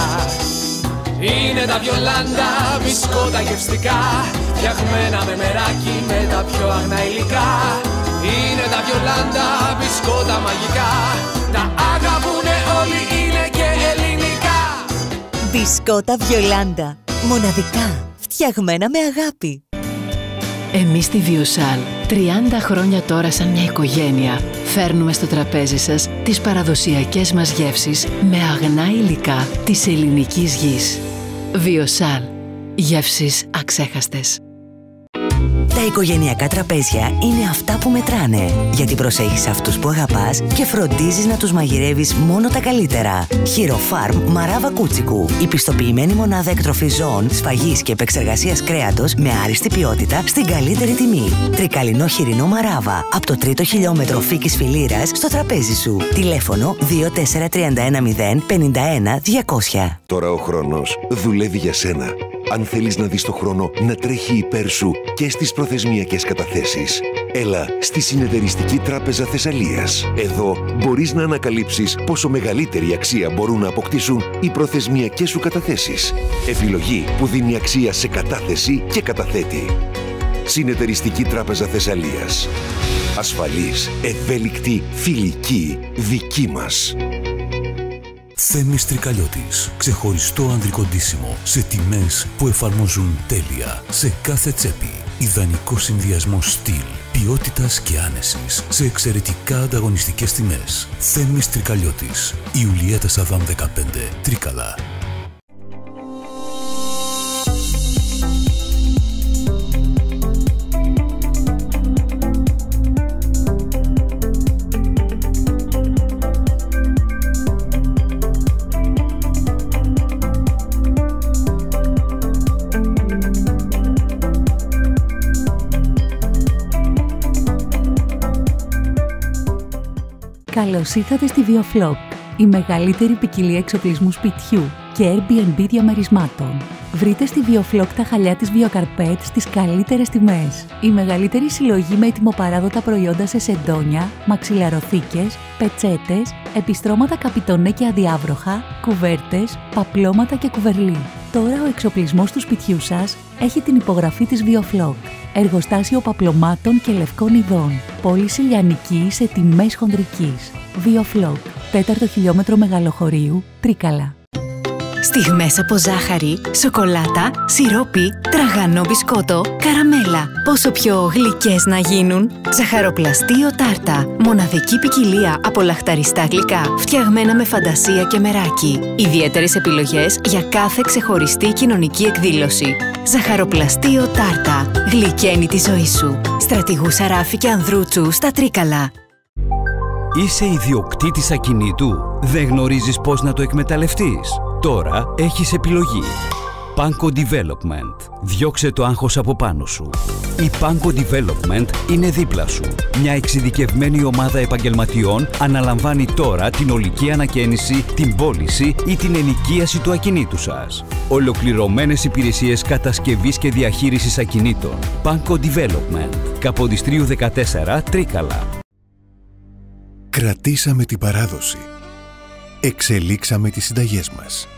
Είναι τα βιολάντα μπισκότα γευστικά Φτιαγμένα με μεράκι με τα πιο αγνά υλικά Είναι τα βιολάντα μπισκότα μαγικά Τα αγαπούνε όλοι είναι και ελληνικά Μπισκότα Βιολάντα. Μοναδικά. Φτιαγμένα με αγάπη. Εμείς στη Βιοσάλ 30 χρόνια τώρα σαν μια οικογένεια φέρνουμε στο τραπέζι σας τις παραδοσιακές μας γεύσεις με αγνά υλικά της ελληνικής γης. Βιοσάλ. Γεύσεις αξέχαστες. Τα οικογενειακά τραπέζια είναι αυτά που μετράνε. Γιατί προσέχεις αυτούς που αγαπάς και φροντίζεις να τους μαγειρεύεις μόνο τα καλύτερα. Χειροφάρμ Μαράβα Κούτσικου. Η πιστοποιημένη μονάδα εκτροφής ζώων, σφαγής και επεξεργασίας κρέατος με άριστη ποιότητα στην καλύτερη τιμή. Τρικαλινό χοιρινό Μαράβα. Από το τρίτο χιλιόμετρο φύκης φιλήρας στο τραπέζι σου. Τηλέφωνο 24310 51 200. Τώρα ο χρόνος δουλεύει για σένα. Αν θέλεις να δεις το χρόνο να τρέχει υπέρ σου και στις προθεσμιακές καταθέσεις. Έλα στη Συνεταιριστική Τράπεζα Θεσσαλίας. Εδώ μπορείς να ανακαλύψεις πόσο μεγαλύτερη αξία μπορούν να αποκτήσουν οι προθεσμιακές σου καταθέσεις. Επιλογή που δίνει αξία σε κατάθεση και καταθέτη. Συνεταιριστική Τράπεζα Θεσσαλίας. Ασφαλής, ευέλικτη, φιλική, δική μας. Θέμης Τρικαλιώτης. Ξεχωριστό ανδρικό ντύσιμο σε τιμές που εφαρμόζουν τέλεια σε κάθε τσέπη. Ιδανικό συνδυασμό στυλ, ποιότητας και άνεσης σε εξαιρετικά ανταγωνιστικές τιμές. Θέμης Τρικαλιώτης. Ιουλιέτα Σαββάμ 15. Τρίκαλα. Καλώς ήρθατε στη Βιοφλόπ, η μεγαλύτερη ποικιλία εξοπλισμού σπιτιού και Airbnb διαμερισμάτων. Βρείτε στη Βιοφλόπ τα χαλιά της Βιοκαρπέτ στις καλύτερες τιμές. Η μεγαλύτερη συλλογή με ετοιμοπαράδοτα προϊόντα σε σεντόνια, μαξιλαροθήκες, πετσέτες, επιστρώματα καπιτονέ και αδιάβροχα, κουβέρτες, παπλώματα και κουβερλί. Τώρα ο εξοπλισμός του σπιτιού σας έχει την υπογραφή της Βιοφλόγκ. Εργοστάσιο παπλωμάτων και λευκών ειδών. Πώληση λιανικής σε τιμές χονδρικής. Βιοφλόγκ. Τέταρτο χιλιόμετρο μεγαλοχωρίου, Τρίκαλα. Στιγμές από ζάχαρη, σοκολάτα, σιρόπι, τραγανό μπισκότο, καραμέλα. Πόσο πιο γλυκές να γίνουν. Ζαχαροπλαστείο τάρτα. Μοναδική ποικιλία από λαχταριστά γλυκά, φτιαγμένα με φαντασία και μεράκι. Ιδιαίτερες επιλογές για κάθε ξεχωριστή κοινωνική εκδήλωση. Ζαχαροπλαστείο τάρτα. Γλυκαίνει τη ζωή σου. Στρατηγού Σαράφη και Ανδρούτσου στα Τρίκαλα. Είσαι ιδιοκτήτης ακινήτου. Δεν γνωρίζεις πώς να το εκμεταλλευτείς. Τώρα έχεις επιλογή. Panko Development. Διώξε το άγχος από πάνω σου. Η Panko Development είναι δίπλα σου. Μια εξειδικευμένη ομάδα επαγγελματιών αναλαμβάνει τώρα την ολική ανακαίνιση, την πώληση ή την ενοικίαση του ακινήτου σας. Ολοκληρωμένες υπηρεσίες κατασκευής και διαχείρισης ακινήτων. Panko Development. Καποδιστρίου 14 Τρίκαλα. Κρατήσαμε την παράδοση. Εξελίξαμε τις συνταγές μας.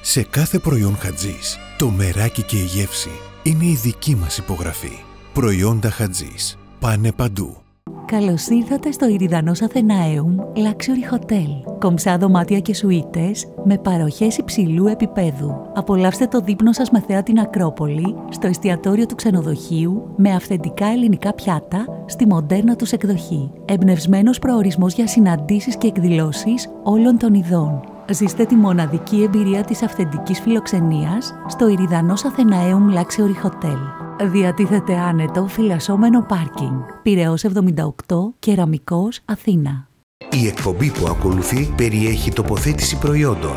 Σε κάθε προϊόν Χατζής, το μεράκι και η γεύση είναι η δική μας υπογραφή. Προϊόντα Χατζής. Πάνε παντού. Καλώς ήρθατε στο Ηριδανός Αθενάεουμ Luxury Hotel. Κομψά δωμάτια και σουίτες με παροχές υψηλού επίπεδου. Απολαύστε το δείπνο σας με θέα την Ακρόπολη, στο εστιατόριο του ξενοδοχείου, με αυθεντικά ελληνικά πιάτα, στη μοντέρνα τους εκδοχή. Εμπνευσμένος προορισμός για συναντήσεις και εκδηλώσεις όλων των ειδών. Ζήστε τη μοναδική εμπειρία της αυθεντικής φιλοξενίας στο Ηριδανός Αθεναέουμ Luxury Hotel. Διατίθεται άνετο φυλασσόμενο πάρκινγκ. Πυραιός 78, Κεραμικός, Αθήνα. Η εκπομπή που ακολουθεί περιέχει τοποθέτηση προϊόντων.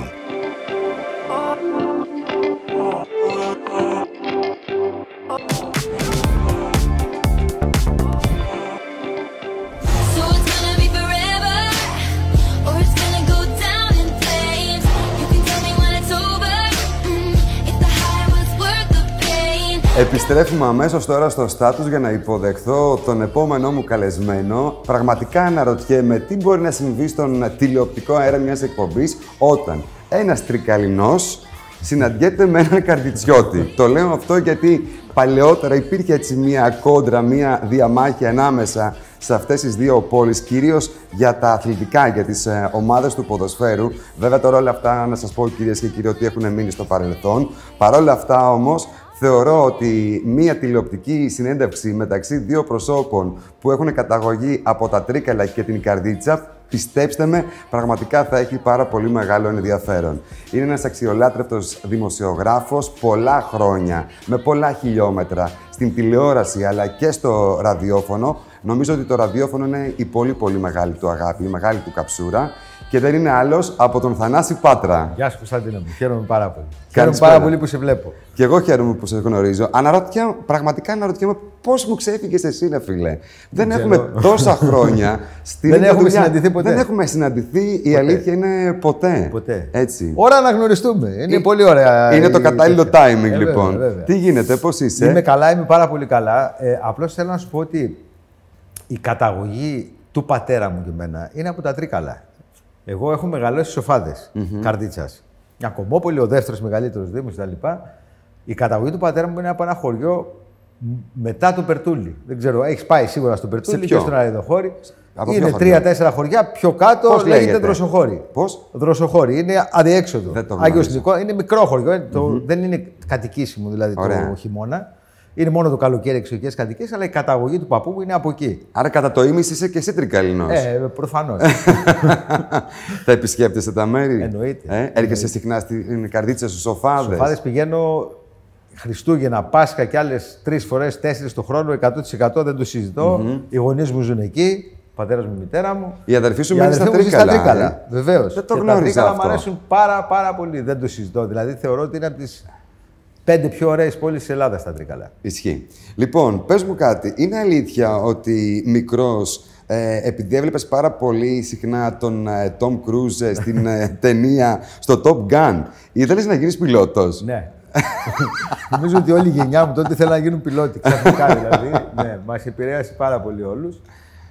Επιστρέφουμε αμέσως τώρα στο στάτους για να υποδεχθώ τον επόμενό μου καλεσμένο. Πραγματικά αναρωτιέμαι τι μπορεί να συμβεί στον τηλεοπτικό αέρα μιας εκπομπής όταν ένας τρικαλινός συναντιέται με έναν καρδιτσιώτη. Το λέω αυτό γιατί παλαιότερα υπήρχε έτσι μια κόντρα, μια διαμάχη ανάμεσα σε αυτές τις δύο πόλεις, κυρίως για τα αθλητικά, για τις ε, ομάδες του ποδοσφαίρου. Βέβαια τώρα όλα αυτά, να σας πω κυρίες και κύριοι, ότι έχουν μείνει στο παρελθόν. Παρ' όλα αυτά όμως, Θεωρώ ότι μία τηλεοπτική συνέντευξη μεταξύ δύο προσώπων που έχουν καταγωγή από τα Τρίκαλα και την Καρδίτσα, πιστέψτε με, πραγματικά θα έχει πάρα πολύ μεγάλο ενδιαφέρον. Είναι ένας αξιολάτρευτος δημοσιογράφος πολλά χρόνια, με πολλά χιλιόμετρα, στην τηλεόραση αλλά και στο ραδιόφωνο. Νομίζω ότι το ραδιόφωνο είναι η πολύ πολύ μεγάλη του αγάπη, η μεγάλη του καψούρα και δεν είναι άλλος από τον Θανάση Πάτρα. Γεια σου Κωνσταντίνο μου. Χαίρομαι πάρα πολύ. Χαίρομαι Καλησπέρα. πάρα πολύ που σε βλέπω. Και εγώ χαίρομαι που σε γνωρίζω. Αναρωτιέμαι, πραγματικά αναρωτιέμαι πώς μου ξέφυγες εσύ, ρε φίλε. Δεν ξέρω. έχουμε τόσα χρόνια (laughs) στην Δεν ίδια έχουμε δουλειά. συναντηθεί ποτέ. Δεν έχουμε συναντηθεί. Η Ποτέ. αλήθεια είναι ποτέ. Ποτέ. Έτσι. Ώρα να γνωριστούμε. Είναι Ε, πολύ ωραία. Είναι το η- κατάλληλο Ε, timing, βέβαια, λοιπόν. βέβαια. Τι γίνεται, πώς είσαι; Είμαι καλά, είμαι πάρα πολύ καλά. Ε, Απλώς θέλω να σου πω ότι η καταγωγή του πατέρα μου και εμένα είναι από τα Τρίκαλα. Εγώ έχω μεγαλώσει στις οφάδες Μμμ. Καρδίτσας. Μια κομμόπολη, ο δεύτερος μεγαλύτερος Δήμος κτλ. Η καταγωγή του πατέρα μου είναι από ένα χωριό μ- μετά το Περτούλι. Δεν ξέρω, έχεις πάει σίγουρα στο Περτούλι ποιο; και στον Αιδοχώρη. Από ποιο Είναι χωριό; τρία-τέσσερα χωριά. Πιο κάτω Πώς λέγεται, λέγεται; Δροσοχώρη. Πώς; Δροσοχώρη. Είναι αδιέξοδο. Δεν το Άγιος γνωρίζω. Νικό. Είναι μικρό χωριό. ε, το- δεν είναι κατοικήσιμο δηλαδή Ωραία. το χειμώνα. Είναι μόνο το καλοκαίρι εξοχές κατοικίες, αλλά η καταγωγή του παππού μου είναι από εκεί. Άρα κατά το ήμιση είσαι και εσύ τρικαλινός. Ε, προφανώς. (laughs) Θα επισκέπτεσαι τα μέρη. Εννοείται. Ε, έρχεσαι συχνά στην καρδίτσα στου σοφάδες. Στου φάδε πηγαίνω Χριστούγεννα, Πάσχα και άλλες τρεις φορές, τέσσερις το χρόνο, 100% δεν το συζητώ. Μμμ. Οι γονείς μου ζουν εκεί, ο πατέρας μου, η μητέρα μου. Η αδερφή σου Η μένει αδερφή στα μου ζει Τρίκαλα. ε; Βεβαίως. Δεν το τα γνώριζα Τρίκαλα αυτό. μου αρέσουν πάρα, πάρα πολύ. Δεν το συζητώ. Δηλαδή θεωρώ ότι είναι από τις πέντε πιο ωραίες πόλεις της Ελλάδας στα Τρίκαλα. Ισχύει. Λοιπόν, πες μου κάτι. Είναι αλήθεια ότι μικρός, ε, επειδή έβλεπες πάρα πολύ συχνά τον ε, Tom Cruise ε, (laughs) στην ε, ταινία στο Top Gun, ήθελες να γίνεις πιλότος; Ναι. (laughs) Νομίζω ότι όλη η γενιά μου τότε θέλει να γίνουν πιλότοι. Ξαφνικά δηλαδή. ναι, μας επηρέασε πάρα πολύ όλους.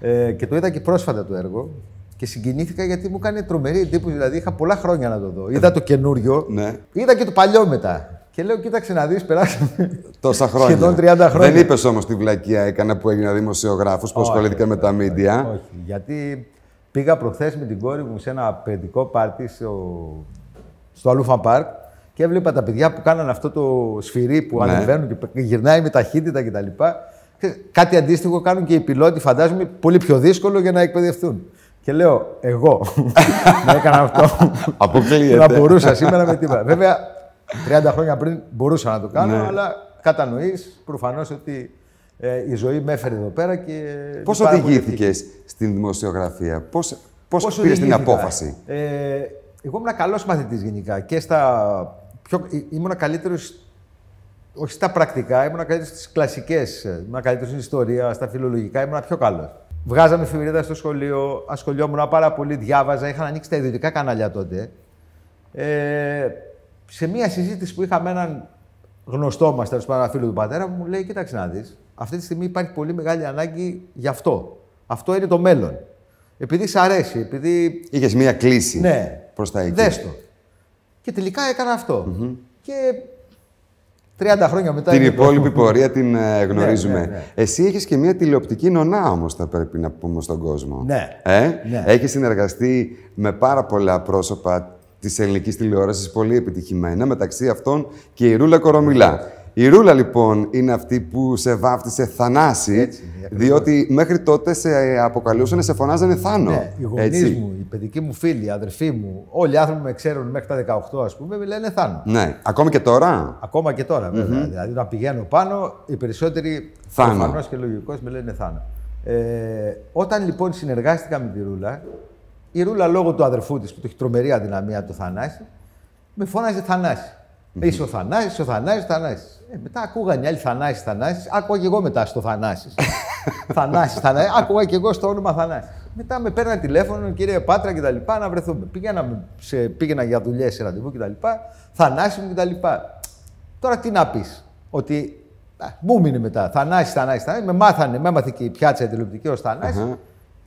Ε, και το είδα και πρόσφατα το έργο. Και συγκινήθηκα γιατί μου έκανε τρομερή εντύπωση. Δηλαδή είχα πολλά χρόνια να το δω. Είδα το καινούριο. Ναι. Είδα και το παλιό μετά. Και λέω, κοίταξε να δεις, περάσαμε. Τόσα χρόνια. Σχεδόν 30 χρόνια. Δεν είπες όμως τη βλακεία έκανα που έγινα δημοσιογράφος, που Όχι, ασχολήθηκα με τα μίντια. Όχι. Γιατί πήγα προχθές με την κόρη μου σε ένα παιδικό πάρτι στο, στο Αλούφα Πάρκ και έβλεπα τα παιδιά που κάνανε αυτό το σφυρί που Ναι. ανεβαίνουν και γυρνάει με ταχύτητα κτλ. Και Κάτι αντίστοιχο κάνουν και οι πιλότοι, φαντάζομαι, πολύ πιο δύσκολο για να εκπαιδευτούν. Και λέω, εγώ (laughs) να έκανα αυτό. Αποκλείεται. να μπορούσα σήμερα με τίποτα. Βέβαια, 30 χρόνια πριν μπορούσα να το κάνω, Ναι. αλλά κατανοείς προφανώς ότι ε, η ζωή με έφερε εδώ πέρα και. Πώς πάρα πολύ οδηγήθηκες στην δημοσιογραφία, πώς, πώς, Πώς πήρες την οδηγήθηκα; απόφαση; Ε, εγώ ήμουν καλός μαθητής γενικά και στα. Πιο, ή- ήμουν καλύτερος. Όχι στα πρακτικά, ήμουν καλύτερος στις κλασικές. Ήμουν καλύτερος στην ιστορία, στα φιλολογικά, ήμουν πιο καλός. Βγάζαμε εφημερίδα στο σχολείο, ασχολιόμουν πάρα πολύ, διάβαζα. Είχαν ανοίξει τα ιδιωτικά κανάλια τότε. Ε, σε μία συζήτηση που είχα με έναν γνωστό μας, τέλος πάντων, ένα φίλο του πατέρα μου, μου λέει: Κοίταξε να δεις, αυτή τη στιγμή υπάρχει πολύ μεγάλη ανάγκη γι' αυτό. Αυτό είναι το μέλλον. Επειδή σ' αρέσει, επειδή. Είχες μία κλίση Ναι. προς τα εκεί. Δες το. Και τελικά έκανα αυτό. Και 30 χρόνια μετά. Την είναι το- υπόλοιπη πορεία την ε, (laughs) γνωρίζουμε. ναι, ναι. Εσύ έχεις και μια τηλεοπτική νονά όμως, θα πρέπει να πούμε στον κόσμο. Ναι. Ε; Ναι. Έχεις συνεργαστεί με πάρα πολλά πρόσωπα της ελληνικής τηλεόρασης, πολύ επιτυχημένα, μεταξύ αυτών και η Ρούλα Κορομιλά. Η Ρούλα λοιπόν είναι αυτή που σε βάφτισε Θανάση, διότι μέχρι τότε σε αποκαλούσαν, σε φωνάζανε Θάνο. Ναι, οι γονείς Έτσι. μου, οι παιδικοί μου φίλοι, οι αδερφοί μου, όλοι οι άνθρωποι που με ξέρουν μέχρι τα 18, ας πούμε, με λένε Θάνο. Ναι. Ακόμη και τώρα. Ακόμα και τώρα, βέβαια. Μμμ. Δηλαδή, όταν πηγαίνω πάνω, οι περισσότεροι Θάνο. προφανώς και λογικώ με λένε Θάνο. Ε, όταν λοιπόν συνεργάστηκα με τη Ρούλα, η Ρούλα λόγω του αδερφού της που το έχει τρομερή αδυναμία το Θανάση, με φώναζε Θανάση. Είσαι ο Θανάσης, ο Θανάσης, ο Θανάσης. Ε, μετά ακούγαν οι άλλοι Θανάσης, Θανάσης. Άκουγα και εγώ μετά στο Θανάσης. (laughs) Θανάσης, Θανάσης. Άκουγα και εγώ στο όνομα Θανάσης. Μετά με παίρναν τηλέφωνο, κύριε Πάτρα κτλ. να βρεθούμε. Πήγαινα, σε, πήγαινα για δουλειές σε ραντεβού κτλ. Θανάση μου κτλ. Τώρα τι να πεις, ότι α, μου μείνει μετά. Θανάση, Θανάση, Θανάση. Με μάθανε, με έμαθε και η πιάτσα η τηλεοπτική ως Θανάση. Αχα.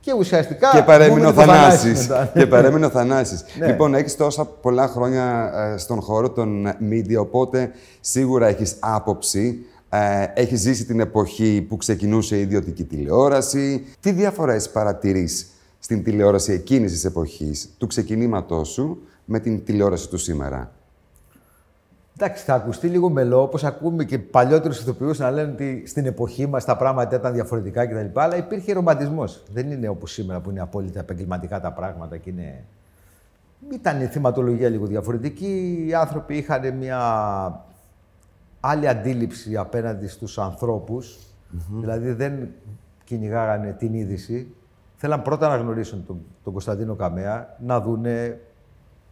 Και ουσιαστικά. Και μου παρέμεινε ο μείνει το Θανάσης. μετά. και παρέμεινε ο Θανάσης. Ναι. Λοιπόν, έχεις τόσα πολλά χρόνια ε, στον χώρο των media, οπότε σίγουρα έχεις άποψη. Ε, έχεις ζήσει την εποχή που ξεκινούσε η ιδιωτική τηλεόραση. Τι διαφορές παρατηρείς στην τηλεόραση εκείνης της εποχής, του ξεκινήματός σου, με την τηλεόραση του σήμερα; Εντάξει, θα ακουστεί λίγο μελό, όπως ακούμε και παλιότερους ηθοποιούς να λένε ότι στην εποχή μας τα πράγματα ήταν διαφορετικά κτλ. Αλλά υπήρχε ρομαντισμός. Δεν είναι όπως σήμερα που είναι απόλυτα επαγγελματικά τα πράγματα και είναι. Ήταν η θυματολογία λίγο διαφορετική. Οι άνθρωποι είχαν μια άλλη αντίληψη απέναντι στους ανθρώπους. Δηλαδή δεν κυνηγάγανε την είδηση. Θέλαν πρώτα να γνωρίσουν τον, τον Κωνσταντίνο Καμέα, να δούνε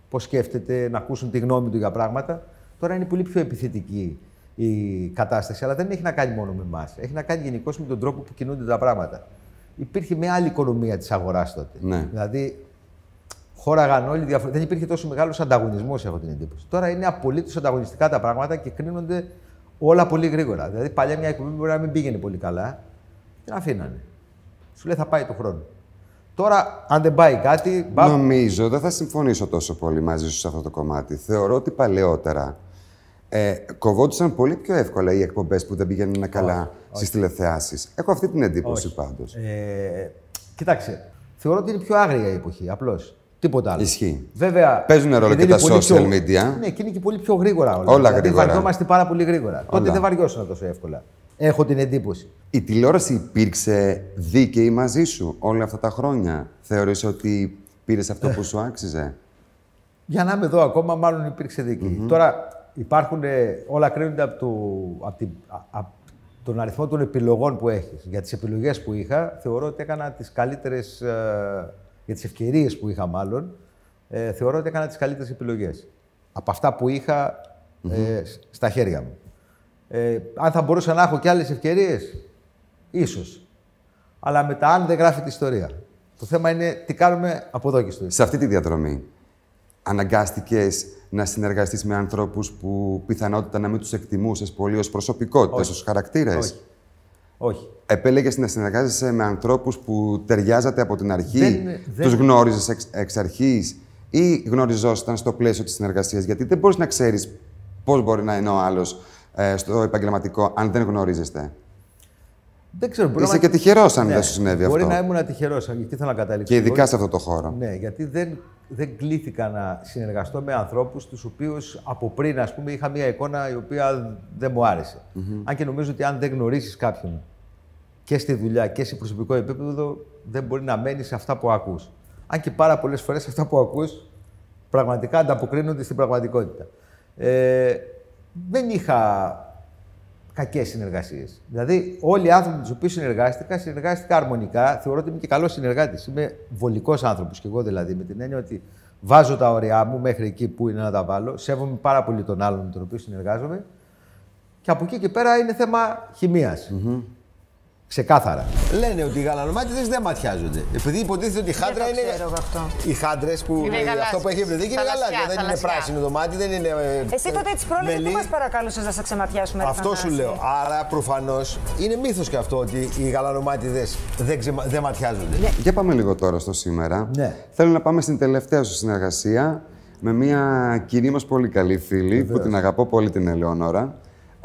πώς σκέφτεται, να ακούσουν τη γνώμη του για πράγματα. Τώρα είναι πολύ πιο επιθετική η κατάσταση, αλλά δεν έχει να κάνει μόνο με εμάς. Έχει να κάνει γενικώ με τον τρόπο που κινούνται τα πράγματα. Υπήρχε μια άλλη οικονομία της αγοράς τότε. Ναι. Δηλαδή, χώραγαν όλοι διαφορετικά. Δεν υπήρχε τόσο μεγάλος ανταγωνισμός, έχω την εντύπωση. Τώρα είναι απολύτως ανταγωνιστικά τα πράγματα και κρίνονται όλα πολύ γρήγορα. Δηλαδή, παλιά μια εκπομπή μπορεί να μην πήγαινε πολύ καλά και να αφήνανε. Σου λέει θα πάει το χρόνο. Τώρα, αν δεν πάει κάτι. μπαμ, Νομίζω δεν θα συμφωνήσω τόσο πολύ μαζί σου σε αυτό το κομμάτι. Θεωρώ ότι παλαιότερα ε, κοβόντουσαν πολύ πιο εύκολα οι εκπομπές που δεν πήγαιναν καλά στις τηλεθεάσεις. Έχω αυτή την εντύπωση Όχι. πάντως. Ε, κοιτάξτε, θεωρώ ότι είναι πιο άγρια η εποχή. Απλώς. Τίποτα άλλο. Ισχύει. Βέβαια. Παίζουν ρόλο επειδή και είναι τα πολύ social πιο- media. Ναι, και είναι και πολύ πιο γρήγορα όλα. Όλα δηλαδή, γρήγορα. Βαριόμαστε πάρα πολύ γρήγορα. Τότε Όλα. δεν βαριώσουν τόσο εύκολα. Έχω την εντύπωση. Η τηλεόραση υπήρξε δίκαιη μαζί σου όλα αυτά τα χρόνια; Θεωρείς ότι πήρες αυτό που σου άξιζε; Για να είμαι εδώ ακόμα, μάλλον υπήρξε δίκη. Τώρα υπάρχουν, ε, όλα κρίνονται από, το, από, την- α- από τον αριθμό των επιλογών που έχεις. Για τις επιλογές που είχα, θεωρώ ότι έκανα τις καλύτερες, ε, για τις ευκαιρίες που είχα μάλλον, ε, θεωρώ ότι έκανα τις καλύτερες επιλογές. Από αυτά που είχα ε, σ- στα χέρια μου. Ε, αν θα μπορούσα να έχω και άλλες ευκαιρίες, ίσως. Αλλά μετά αν δεν γράφει τη ιστορία. Το θέμα είναι τι κάνουμε από εδώ και στο Σε αυτή τη διαδρομή, αναγκάστηκες να συνεργαστείς με ανθρώπους που πιθανότητα να μην τους εκτιμούσες πολύ ως προσωπικότητες, Όχι. ως χαρακτήρες; Όχι. Όχι. Επέλεγες να συνεργάζεσαι με ανθρώπους που ταιριάζατε από την αρχή, Δεν είναι- δεν- τους γνώριζες εξ, εξ αρχής ή γνωριζόσασταν στο πλαίσιο της συνεργασίας; Γιατί δεν μπορείς να ξέρεις πώς μπορεί να είναι ο άλλος ε, στο επαγγελματικό αν δεν γνωρίζεστε. Δεν ξέρω. μπορεί Είσαι να- και τυχερός αν Ναι, δεν σου συνέβη Μπορεί αυτό. να ήμουν τυχερός, εκεί θέλω να καταλήξω. Και ειδικά Εγώ- σε αυτό το χώρο. Ναι, γιατί δεν, δεν κλήθηκα να συνεργαστώ με ανθρώπους τους οποίους από πριν ας πούμε, είχα μια εικόνα η οποία δεν μου άρεσε. Αν και νομίζω ότι αν δεν γνωρίσεις κάποιον και στη δουλειά και σε προσωπικό επίπεδο, δεν μπορεί να μένεις σε αυτά που ακούς. Αν και πάρα πολλές φορές αυτά που ακούς πραγματικά ανταποκρίνονται στην πραγματικότητα. Ε, δεν είχα κακές συνεργασίες. Δηλαδή, όλοι οι άνθρωποι με τους οποίους συνεργάστηκα, συνεργάστηκα αρμονικά. Θεωρώ ότι είμαι και καλός συνεργάτης. Είμαι βολικός άνθρωπος κι εγώ δηλαδή, με την έννοια ότι βάζω τα όρια μου μέχρι εκεί που είναι να τα βάλω. Σέβομαι πάρα πολύ τον άλλον με τον οποίο συνεργάζομαι. Και από εκεί και πέρα είναι θέμα χημίας. Ξεκάθαρα. Λένε ότι οι γαλανομάτιδες δεν ματιάζονται. Επειδή υποτίθεται ότι η χάντρα είναι. ξέρω εγώ αυτό. Οι χάντρες που. Είναι αυτό γαλάζιες. που έχει βρεθεί είναι Θαλασσιά, γαλάζια. Δεν είναι θαλασσιά. πράσινο το μάτι, δεν είναι. ε, Εσύ τότε τις πρόλαβε, μελί. τι μας παρακάλεσε να σε ξεματιάσουμε, ρε Αυτό σου Θανάση. λέω. Άρα προφανώς είναι μύθος και αυτό ότι οι γαλανομάτιδες δεν, ξεμα... δεν ματιάζονται. Για πάμε λίγο τώρα στο σήμερα. Ναι. Θέλω να πάμε στην τελευταία σου συνεργασία με μια κοινή μας πολύ καλή φίλη που την αγαπώ πολύ την Ελεονόρα.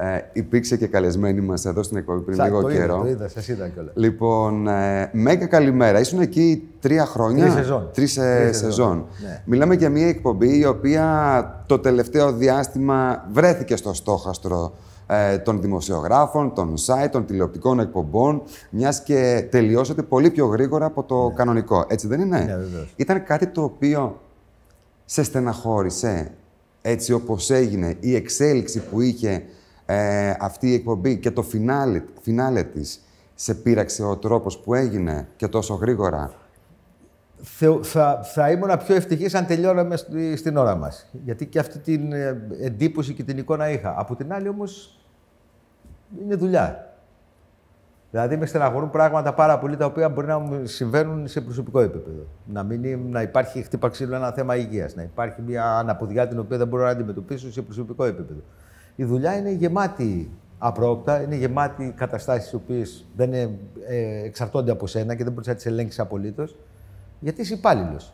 Ε, υπήρξε και καλεσμένη μας εδώ στην εκπομπή πριν Σα- λίγο το είδα, καιρό. το είδα, σας είδα κιόλας. Λοιπόν, ε, Μέγα καλημέρα. Ήσουν εκεί τρία χρόνια; Τρεις σεζόν. Τρεις, ε, Τρεις σεζόν. σεζόν. Ναι. Μιλάμε για μια εκπομπή η οποία το τελευταίο διάστημα βρέθηκε στο στόχαστρο ε, των δημοσιογράφων, των site, των τηλεοπτικών εκπομπών, μιας και τελειώσατε πολύ πιο γρήγορα από το κανονικό. Έτσι δεν είναι; Ναι, βεβαίως. Ήταν κάτι το οποίο σε στεναχώρησε έτσι όπως έγινε η εξέλιξη που είχε ε, αυτή η εκπομπή και το φινάλε, φινάλε της σε πείραξε ο τρόπος που έγινε και τόσο γρήγορα. Θεω- θα, θα ήμουν πιο ευτυχής αν τελειώναμε στη- στην ώρα μας. Γιατί και αυτή την ε, εντύπωση και την εικόνα είχα. Από την άλλη όμως είναι δουλειά. Δηλαδή με στεναχωρούν πράγματα πάρα πολύ τα οποία μπορεί να μου συμβαίνουν σε προσωπικό επίπεδο. Να, μην, είναι- να υπάρχει χτύπα ξύλο ένα θέμα υγείας, να υπάρχει μια αναποδιά την οποία δεν μπορώ να αντιμετωπίσω σε προσωπικό επίπεδο. Η δουλειά είναι γεμάτη απρόοπτα, είναι γεμάτη καταστάσεις οι οποίες δεν είναι, ε, εξαρτώνται από σένα και δεν μπορείς να τις ελέγξεις απολύτως, γιατί είσαι υπάλληλος.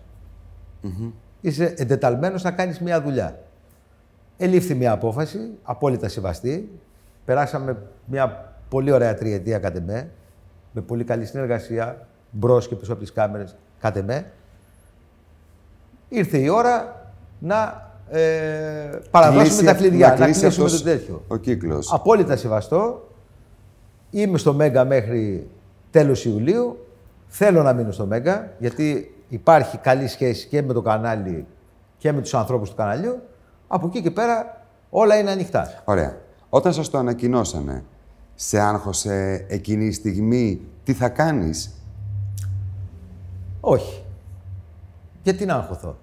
Είσαι εντεταλμένος να κάνεις μια δουλειά. Ελήφθη μια απόφαση, απόλυτα σεβαστή. Περάσαμε μια πολύ ωραία τριετία κατ' εμέ, με πολύ καλή συνεργασία, μπρος και πίσω από τις κάμερες κατ' εμέ. Ήρθε η ώρα να ε, παραδώσουμε Κλείσει- τα αθλητικά, να να κλείσει κλείσουμε αυτός το τέτοιο. ο κύκλος. Απόλυτα σεβαστό. Είμαι στο Μέγκα μέχρι τέλος Ιουλίου. Θέλω να μείνω στο Μέγκα, γιατί υπάρχει καλή σχέση και με το κανάλι και με τους ανθρώπους του καναλιού. Από εκεί και πέρα όλα είναι ανοιχτά. Ωραία. Όταν σας το ανακοινώσανε, σε άγχωσε εκείνη η στιγμή τι θα κάνεις; Όχι. Γιατί να αγχωθώ.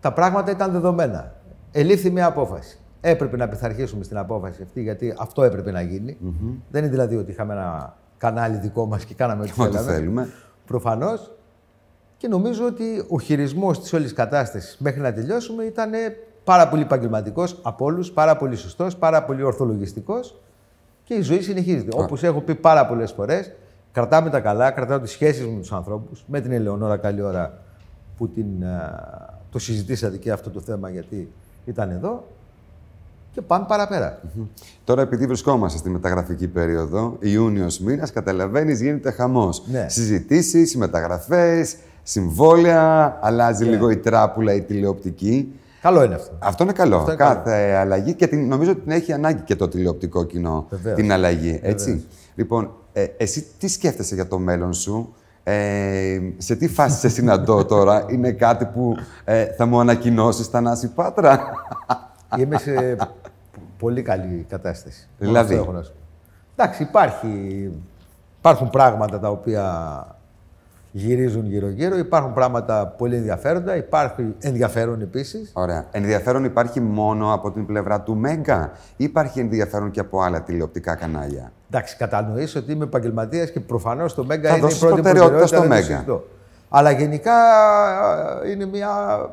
Τα πράγματα ήταν δεδομένα. Ελήφθη μια απόφαση. Έπρεπε να πειθαρχήσουμε στην απόφαση αυτή, γιατί αυτό έπρεπε να γίνει. Δεν είναι δηλαδή ότι είχαμε ένα κανάλι δικό μας και κάναμε ό,τι Ό,τι θέλαμε. θέλουμε. Προφανώς. Και νομίζω ότι ο χειρισμός της όλης κατάστασης μέχρι να τελειώσουμε ήταν πάρα πολύ επαγγελματικός από όλους, πάρα πολύ σωστός, πάρα πολύ ορθολογιστικός και η ζωή συνεχίζεται. Όπως έχω πει πάρα πολλές φορές, κρατάμε τα καλά, κρατάω τις σχέσεις με τους ανθρώπους, με την Ελεονόρα καλή ώρα που την, α, το συζητήσατε και αυτό το θέμα γιατί ήταν εδώ και πάμε παραπέρα. Τώρα, επειδή βρισκόμαστε στη μεταγραφική περίοδο, Ιούνιος μήνας, καταλαβαίνεις, γίνεται χαμός. Ναι. Συζητήσεις, μεταγραφές, συμβόλαια, αλλάζει Ναι. λίγο η τράπουλα, η τηλεοπτική. Καλό είναι αυτό. Αυτό είναι καλό. Αυτό είναι Κάθε αλλαγή και την, νομίζω ότι την έχει ανάγκη και το τηλεοπτικό κοινό. Βεβαίως. Την αλλαγή, έτσι. Βεβαίως. Λοιπόν, ε, εσύ τι σκέφτεσαι για το μέλλον σου, ε, σε τι φάση σε συναντώ τώρα, είναι κάτι που ε, θα μου ανακοινώσεις Θανάση Πάτρα; Είμαι σε πολύ καλή κατάσταση. Μόνο Δηλαδή; αυτό έχω να σου πω. Εντάξει, υπάρχει, υπάρχουν πράγματα τα οποία γυρίζουν γύρω-γύρω, υπάρχουν πράγματα πολύ ενδιαφέροντα, υπάρχει ενδιαφέρον επίσης. Ωραία. Ενδιαφέρον υπάρχει μόνο από την πλευρά του Μέγκα ή υπάρχει ενδιαφέρον και από άλλα τηλεοπτικά κανάλια; Εντάξει, κατανοείς ότι είμαι επαγγελματίας και προφανώς το Μέγκα Θα είναι η δώσεις πρώτη προτεραιότητα στο προτεραιότητα, δεν το Μέγκα. συζητώ. Αλλά γενικά ε, είναι μια...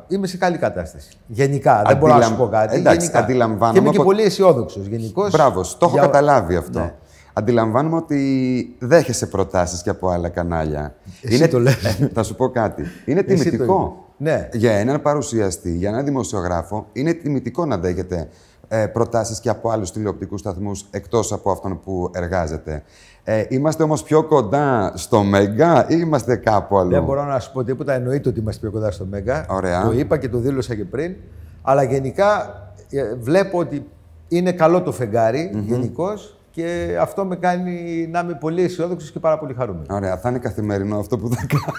είμαι σε καλή κατάσταση. Γενικά, δεν μπορώ να σου Αντιλαμ- πω κάτι. Εντάξει, γενικά. αντιλαμβάνομαι Και είμαι και από- πολύ αισιόδοξος γενικώς. Μπράβο, το έχω καταλάβει αυτό. Ναι. Αντιλαμβάνομαι ότι δέχεσαι προτάσεις και από άλλα κανάλια. Εσύ το λες. θα σου πω κάτι. Είναι Εσύ το τιμητικό. είπες. Ναι. Για έναν παρουσιαστή, για έναν δημοσιογράφο, είναι τιμητικό να δέχεται ε, προτάσεις και από άλλους τηλεοπτικούς σταθμούς εκτός από αυτόν που εργάζεται. Ε, είμαστε όμως πιο κοντά στο Μέγκα ή είμαστε κάπου αλλού; Δεν μπορώ να σου πω τίποτα. Εννοείται ότι είμαστε πιο κοντά στο Μέγκα. Ωραία. Το είπα και το δήλωσα και πριν. Αλλά γενικά ε, βλέπω ότι είναι καλό το φεγγάρι Μμμ. γενικώς και αυτό με κάνει να είμαι πολύ αισιόδοξος και πάρα πολύ χαρούμενος. Ωραία, θα είναι καθημερινό αυτό που θα κάνω.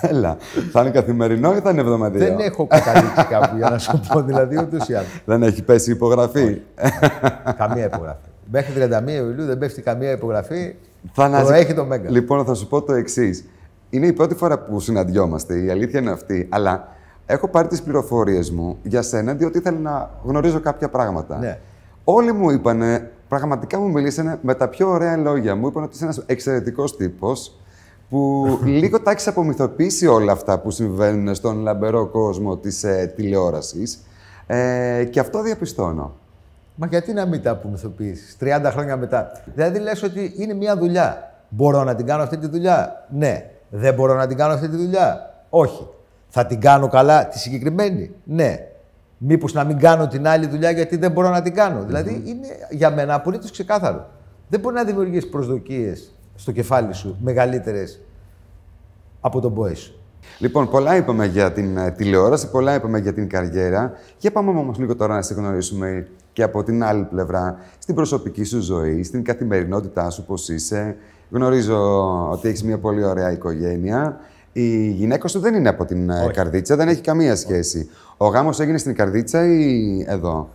Έλα, θα είναι καθημερινό ή θα είναι εβδομαδιαίο; Δεν έχω καταλήξει κάπου για να σου πω, δηλαδή ούτως ή άλλως. Δεν έχει πέσει η υπογραφή; καμία υπογραφή. Μέχρι 31 Ιουλίου δεν πέφτει καμία υπογραφή. Θα να- Προέχει το Μέγκα. Λοιπόν, θα σου πω το εξής. Είναι η πρώτη φορά που συναντιόμαστε, η αλήθεια είναι αυτή, αλλά έχω πάρει τις πληροφορίες μου για σένα, διότι ήθελα να γνωρίζω κάποια πράγματα. Ναι. Όλοι μου είπανε, πραγματικά μου μιλήσανε με τα πιο ωραία λόγια. Μου είπαν ότι είσαι ένας εξαιρετικός τύπος, που (laughs) λίγο τα έχεις απομυθοποιήσει όλα αυτά που συμβαίνουν στον λαμπερό κόσμο της ε, τηλεόρασης. Ε, και αυτό διαπιστώνω. Μα γιατί να μην τα απομυθοποιήσεις 30 χρόνια μετά; Δηλαδή λες ότι είναι μια δουλειά. Μπορώ να την κάνω αυτή τη δουλειά; Ναι. Δεν μπορώ να την κάνω αυτή τη δουλειά; Όχι. Θα την κάνω καλά τη συγκεκριμένη; Ναι. Μήπως να μην κάνω την άλλη δουλειά γιατί δεν μπορώ να την κάνω. Δηλαδή είναι για μένα απολύτως ξεκάθαρο. Δεν μπορεί να δημιουργήσει προσδοκίες στο κεφάλι σου μεγαλύτερες από τον πόη σου. Λοιπόν, πολλά είπαμε για την ε, τηλεόραση, πολλά είπαμε για την καριέρα. Και πάμε όμως λίγο τώρα να σε γνωρίσουμε και από την άλλη πλευρά, στην προσωπική σου ζωή, στην καθημερινότητά σου, πώς είσαι. Γνωρίζω ότι έχεις μια πολύ ωραία οικογένεια. Η γυναίκα σου δεν είναι από την ε, Όχι. Καρδίτσα, δεν έχει καμία σχέση. Ο γάμος έγινε στην Καρδίτσα ή εδώ;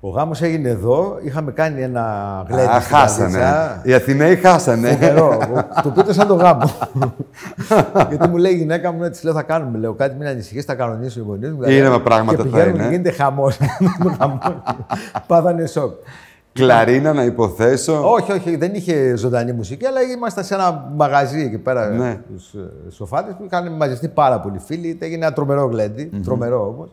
Ο γάμος έγινε εδώ. Είχαμε κάνει ένα γλέντι. Α, στην χάσανε. Καρδίτσα. Οι Αθηναίοι χάσανε. Φοβερό. (laughs) το πείτε σαν το γάμο. Γιατί μου λέει η γυναίκα μου, έτσι λέω θα κάνουμε. Λέω κάτι, μην ανησυχείς, θα κανονίσουν οι γονείς μου. Ήρεμα πράγματα και θα πηγαίνουμε είναι. και γίνεται (laughs) χαμός. Πάθανε σοκ. Κλαρίνα να υποθέσω. όχι, όχι, δεν είχε ζωντανή μουσική, αλλά ήμασταν σε ένα μαγαζί εκεί πέρα Ναι. στους ε, σοφάτες που είχαν μαζευτεί πάρα πολλοί φίλοι. Έγινε ένα τρομερό γλέντι, τρομερό όμως.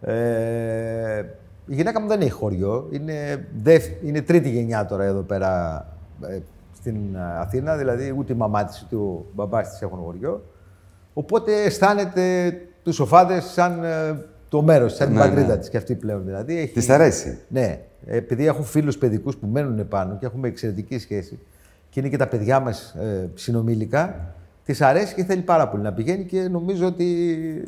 Ε, η γυναίκα μου δεν έχει χωριό. Είναι, δεύ- είναι τρίτη γενιά τώρα εδώ πέρα ε, στην ε, Αθήνα. Δηλαδή ούτε η μαμά της ούτε ο μπαμπάς της έχουν χωριό. Οπότε αισθάνεται τους σοφάτες σαν ε, το μέρος, σαν την Ναι, πατρίδα ναι. της και αυτή πλέον. Δηλαδή, έχει... Της αρέσει. Ναι. Επειδή έχω φίλους παιδικούς που μένουν πάνω και έχουμε εξαιρετική σχέση και είναι και τα παιδιά μας ε, συνομήλικα, της Τη αρέσει και θέλει πάρα πολύ να πηγαίνει και νομίζω ότι.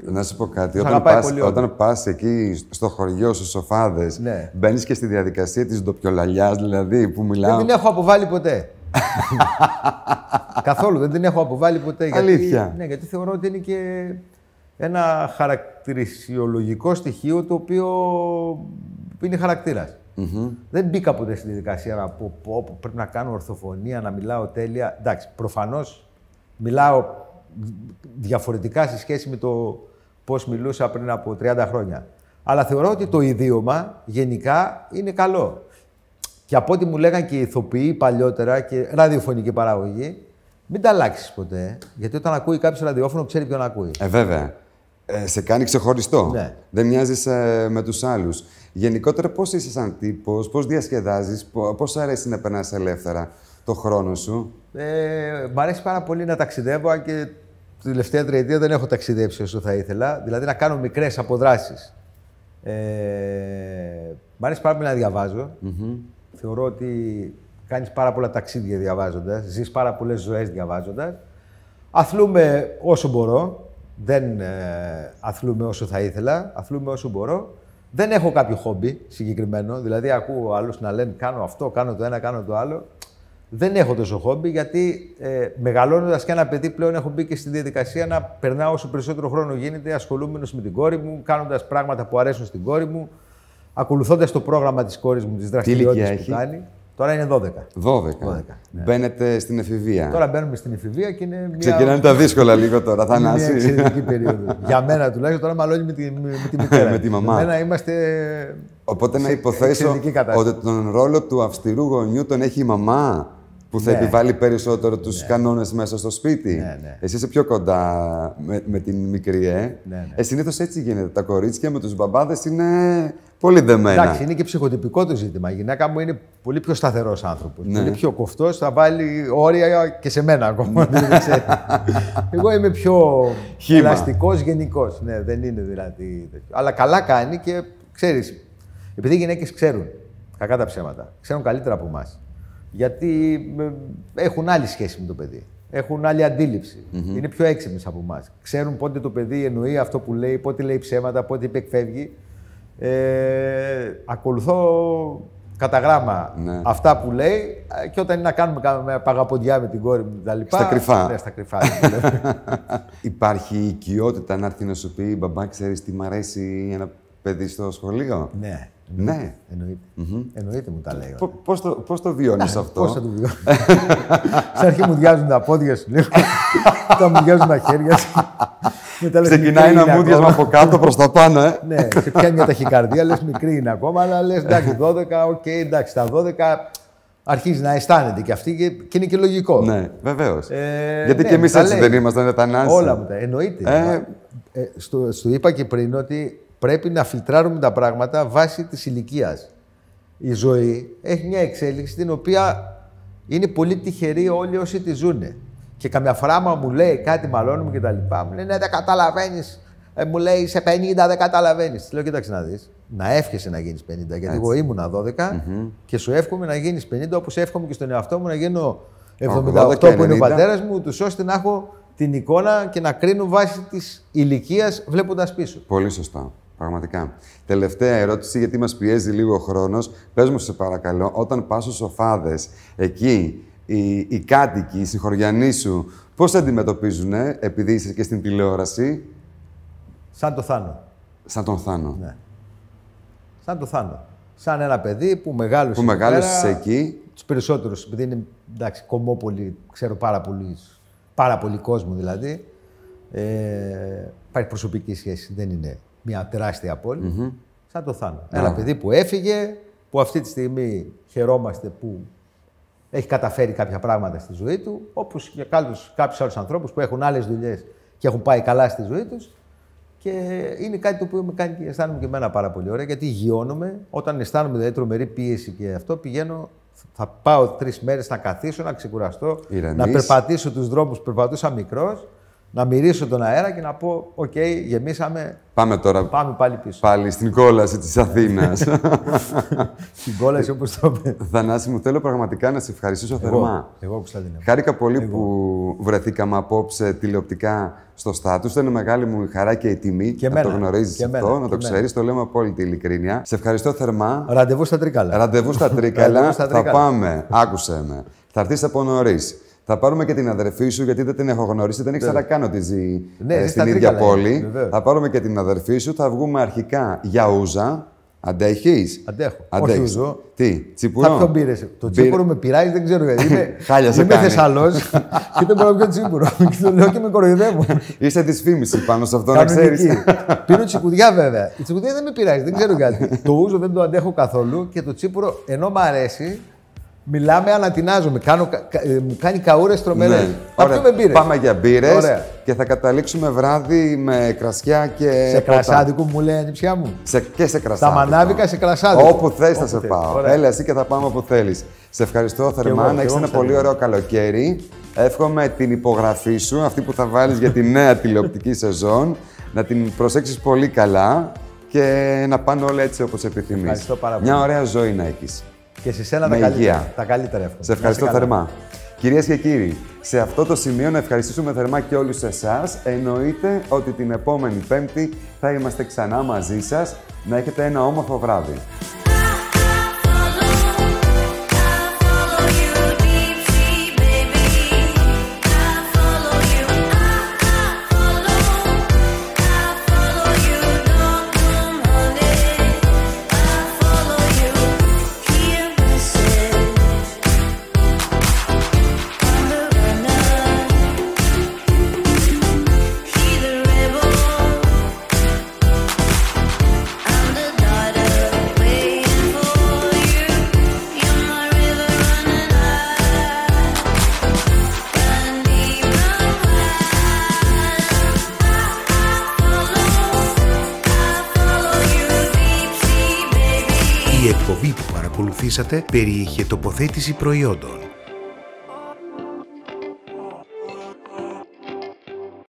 Να σου πω κάτι. Τους Όταν αγαπάει πας, πολύ όλους. όταν πας εκεί στο χωριό στους σοφάδες, Ναι. μπαίνεις και στη διαδικασία της ντοπιολαλιάς, δηλαδή που μιλάω. Δεν την έχω αποβάλει ποτέ. (laughs) Καθόλου δεν την έχω αποβάλει ποτέ. Αλήθεια. Ναι, γιατί θεωρώ ότι είναι και ένα χαρακτηρισιολογικό στοιχείο το οποίο είναι χαρακτήρας. Μμμ. Δεν μπήκα ποτέ στη διαδικασία να πω, πω, πω, πρέπει να κάνω ορθοφωνία, να μιλάω τέλεια. Εντάξει, προφανώς μιλάω διαφορετικά σε σχέση με το πώς μιλούσα πριν από 30 χρόνια. Αλλά θεωρώ ότι το ιδίωμα γενικά είναι καλό. Και από ό,τι μου λέγανε και οι ηθοποιοί παλιότερα και ραδιοφωνική παραγωγή, μην τα αλλάξεις ποτέ. Γιατί όταν ακούει κάποιος ραδιόφωνο, ξέρει ποιον ακούει. Ε, βέβαια. Ε, σε κάνει ξεχωριστό. Ναι. Δεν μοιάζεις με τους άλλους. Γενικότερα, πώς είσαι σαν τύπος, πώς διασκεδάζεις, πώς σου αρέσει να περνάς ελεύθερα το χρόνο σου; Ε, μ' αρέσει πάρα πολύ να ταξιδεύω, αν και τη τελευταία τριετία δεν έχω ταξιδέψει όσο θα ήθελα. Δηλαδή να κάνω μικρές αποδράσεις. Ε, μ' αρέσει πάρα πολύ να διαβάζω. Θεωρώ ότι κάνεις πάρα πολλά ταξίδια διαβάζοντας, ζεις πάρα πολλές ζωές διαβάζοντας. Αθλούμε όσο μπορώ. Δεν ε, αθλούμε όσο θα ήθελα. Αθλούμε όσο μπορώ. Δεν έχω κάποιο χόμπι συγκεκριμένο. Δηλαδή, ακούω άλλους να λένε κάνω αυτό, κάνω το ένα, κάνω το άλλο. Δεν έχω τόσο χόμπι γιατί ε, μεγαλώνοντας και ένα παιδί πλέον έχω μπει και στη διαδικασία να περνάω όσο περισσότερο χρόνο γίνεται ασχολούμενος με την κόρη μου, κάνοντας πράγματα που αρέσουν στην κόρη μου, ακολουθώντας το πρόγραμμα της κόρης μου, τι δραστηριότητε που έχει; κάνει. Τώρα είναι 12. 12. 12, Μπαίνετε στην εφηβεία. Τώρα μπαίνουμε στην εφηβεία και είναι μια. Ξεκινάνε τα δύσκολα λίγο τώρα, είναι μια Θανάση. εξαιρετική περίοδο. Για μένα τουλάχιστον τώρα μαλώνει με τη, με, με τη μητέρα. (laughs) Με τη μαμά. Για μένα είμαστε. Οπότε να σε υποθέσω εξαιρετική κατάσταση. ότι τον ρόλο του αυστηρού γονιού τον έχει η μαμά που θα Ναι. επιβάλλει περισσότερο τους κανόνες μέσα στο σπίτι. Ναι, ναι. Εσύ είσαι πιο κοντά με, με την μικρή, ε. Ναι, ναι. Ε, συνήθως έτσι γίνεται. Τα κορίτσια με τους μπαμπάδες είναι πολύ δεμένα. Εντάξει, είναι και ψυχοτυπικό το ζήτημα. Η γυναίκα μου είναι πολύ πιο σταθερός άνθρωπος. Ναι. Πολύ πιο κοφτός, θα βάλει όρια και σε μένα ακόμα. δεν ξέρει. (laughs) Εγώ είμαι πιο Χύμα. ελαστικός γενικός. Ναι, δεν είναι δηλαδή. τέτοιο. Αλλά καλά κάνει και ξέρεις. Επειδή οι γυναίκες ξέρουν, κακά τα ψέματα, ξέρουν καλύτερα από εμάς. Γιατί ε, έχουν άλλη σχέση με το παιδί. Έχουν άλλη αντίληψη. Είναι πιο έξυπνες από εμάς. Ξέρουν πότε το παιδί εννοεί αυτό που λέει, πότε λέει ψέματα, πότε υπεκφεύγει. Ε, ακολουθώ κατά γράμμα Ναι. αυτά που λέει ε, και όταν είναι να κάνουμε κάμια παγαποντιά με την κόρη μου κτλ. Στα κρυφά. Ναι, στα κρυφά. (laughs) Υπάρχει η οικειότητα να έρθει να σου πει «Μπαμπά, ξέρεις τι μ' αρέσει ένα παιδί στο σχολείο». ναι. Ναι. Εννοείται. Εννοείται μου τα λέει. Πο- Πώς το, πώς το βιώνεις αυτό; Πώς θα το βιώσω. (laughs) Στην αρχή μου -διάζουν τα πόδια σου λίγο. Μετά (laughs) μουδιάζουν τα χέρια σου. Μετά λες, Ξεκινάει μικρή ένα είναι μούδιασμα ακόμα. από κάτω προς τα πάνω, ε. ναι, σε πιάνει μια ταχυκαρδία, λες μικρή είναι ακόμα, αλλά λες εντάξει (laughs) 12, οκ, εντάξει τα 12 αρχίζει να αισθάνεται και αυτή και, και είναι και λογικό. Ναι, βεβαίως. Ε, Γιατί ναι, και εμείς τα έτσι λέει. δεν ήμασταν, ρε Θανάση. Όλα μου τα εννοείται. Ε, Ε, στο, στο είπα και πριν ότι πρέπει να φιλτράρουμε τα πράγματα βάσει της ηλικίας. Η ζωή έχει μια εξέλιξη την οποία είναι πολύ τυχεροί όλοι όσοι τη ζουνε. Και καμιά φορά άμα μου λέει κάτι μαλώνουμε και τα λοιπά, μου λέει ναι δεν καταλαβαίνεις. Ε, μου λέει σε 50 δεν καταλαβαίνεις. Τη λέω κοίταξε να δεις. Να εύχεσαι να γίνεις 50. Γιατί Έτσι. εγώ ήμουνα 12 και σου εύχομαι να γίνεις 50 όπως εύχομαι και στον εαυτό μου να γίνω 80 78 και που είναι ο 90. πατέρας μου, τους ώστε να έχω την εικόνα και να κρίνω βάσει της ηλικίας βλέποντας πίσω. Πολύ σωστά. Πραγματικά. Τελευταία ερώτηση, γιατί μας πιέζει λίγο ο χρόνος. Πες μου, σε παρακαλώ, όταν πας στους σοφάδες, εκεί, οι, οι κάτοικοι, οι συγχωριανοί σου, πώς σε αντιμετωπίζουν, επειδή είσαι και στην τηλεόραση, Σαν το Θάνο. σαν τον Θάνο. Ναι. Σαν το Θάνο. Σαν ένα παιδί που μεγάλωσε. Που εκεί μεγάλωσες πέρα, εκεί. Τους περισσότερους, επειδή είναι εντάξει, κομμόπολη, ξέρω πάρα πολύ, πάρα πολύ κόσμο δηλαδή. Ε, υπάρχει προσωπική σχέση, δεν είναι μια τεράστια πόλη. Σαν το Θάνο. Ένα Α. παιδί που έφυγε, που αυτή τη στιγμή χαιρόμαστε που έχει καταφέρει κάποια πράγματα στη ζωή του, όπως και κάποιους, κάποιους άλλους ανθρώπους που έχουν άλλες δουλειές και έχουν πάει καλά στη ζωή τους. Και είναι κάτι το οποίο με κάνει και αισθάνομαι και εμένα πάρα πολύ ωραία, γιατί γιώνομαι. Όταν αισθάνομαι δηλαδή τρομερή πίεση και αυτό, πηγαίνω, θα πάω τρεις μέρες να καθίσω, να ξεκουραστώ, Ηρεμείς. να περπατήσω τους δρόμους που περπατούσα μικρός να μυρίσω τον αέρα και να πω: Οκ, γεμίσαμε. Πάμε τώρα Πάμε πάλι πίσω. πάλι στην κόλαση της Αθήνας. (laughs) Στην κόλαση όπως το είπε. Θανάση μου, θέλω πραγματικά να σε ευχαριστήσω Εγώ, θερμά. εγώ Κωνσταντίνε. Χάρηκα πολύ που βρεθήκαμε απόψε τηλεοπτικά στο στάτους. Ήταν μεγάλη μου η χαρά και η τιμή Και να εμένα, το γνωρίζεις και εμένα, αυτό, να και το εμένα. ξέρεις. Το λέω με απόλυτη ειλικρίνεια. Σε ευχαριστώ θερμά. Ραντεβού στα Τρίκαλα. Ραντεβού στα Τρίκαλα. Ραντεβού στα θα Τρίκαλα. πάμε. Άκουσε με. Θα έρθεις από νωρίς. Θα πάρουμε και την αδερφή σου, γιατί δεν την έχω γνωρίσει, δεν ήξερα καν ότι ζει Ναι, ε, ζεις στην στα ίδια Τρίκαλα, πόλη. είναι, βεβαίως. Θα πάρουμε και την αδερφή σου, θα βγούμε αρχικά για ούζα. Αντέχεις; Αντέχω. Αντέχεις. Όχι ούζο. Τι, τσιπουρό; Θα πιω μπύρε. Το Μπύρε. τσίπουρο με πειράζει, δεν ξέρω γιατί. Είμαι, (laughs) Χάλια σε είμαι κάνει. Θεσσαλός (laughs) και δεν μπορώ να πιω τσίπουρο. (laughs) και το λέω και με κοροϊδεύω. Είσαι της φήμηση πάνω σε αυτό, να Κανονική. ξέρεις. Πίνω τσικουδιά βέβαια. Η τσικουδιά δεν με πειράζει, δεν ξέρω γιατί. το ούζο δεν το αντέχω καθόλου και το τσίπουρο ενώ μ' αρέσει, μιλάμε, ανατινάζομαι. Κάνω, κα- κα- ε, μου κάνει καούρες τρομερές. Ναι. Θα Ωραία. πιούμε μπύρε. Πάμε για μπύρες Ωραία. και θα καταλήξουμε βράδυ με κρασιά και. Σε ποτά. κρασάδικο μου λέει η ανιψιά μου. Σε, και σε κρασάδικο. μανάβικα σε κρασάδικο. Όπου θες θα Όπου σε θες. πάω. Ωραία. Έλα εσύ και θα πάμε όπου θέλεις. Σε ευχαριστώ θερμά. εγώ, να και έχεις εγώ, ένα Κωνσταντίνε. πολύ ωραίο καλοκαίρι. Εύχομαι την υπογραφή σου, αυτή που θα βάλεις για τη νέα τηλεοπτική σεζόν, να την προσέξεις πολύ καλά και να πάνε όλα έτσι όπως επιθυμείς. Ευχαριστώ πάρα πολύ. Μια ωραία ζωή να έχεις. Και σε σένα Με τα καλύτερα. υγεία. Τα καλύτερα εύχομαι. Σε ευχαριστώ Να είσαι καλά. θερμά. Κυρίες και κύριοι, σε αυτό το σημείο να ευχαριστήσουμε θερμά και όλους εσάς. Εννοείται ότι την επόμενη Πέμπτη θα είμαστε ξανά μαζί σας. Να έχετε ένα όμορφο βράδυ. Η εκπομπή που παρακολουθήσατε περιείχε τοποθέτηση προϊόντων.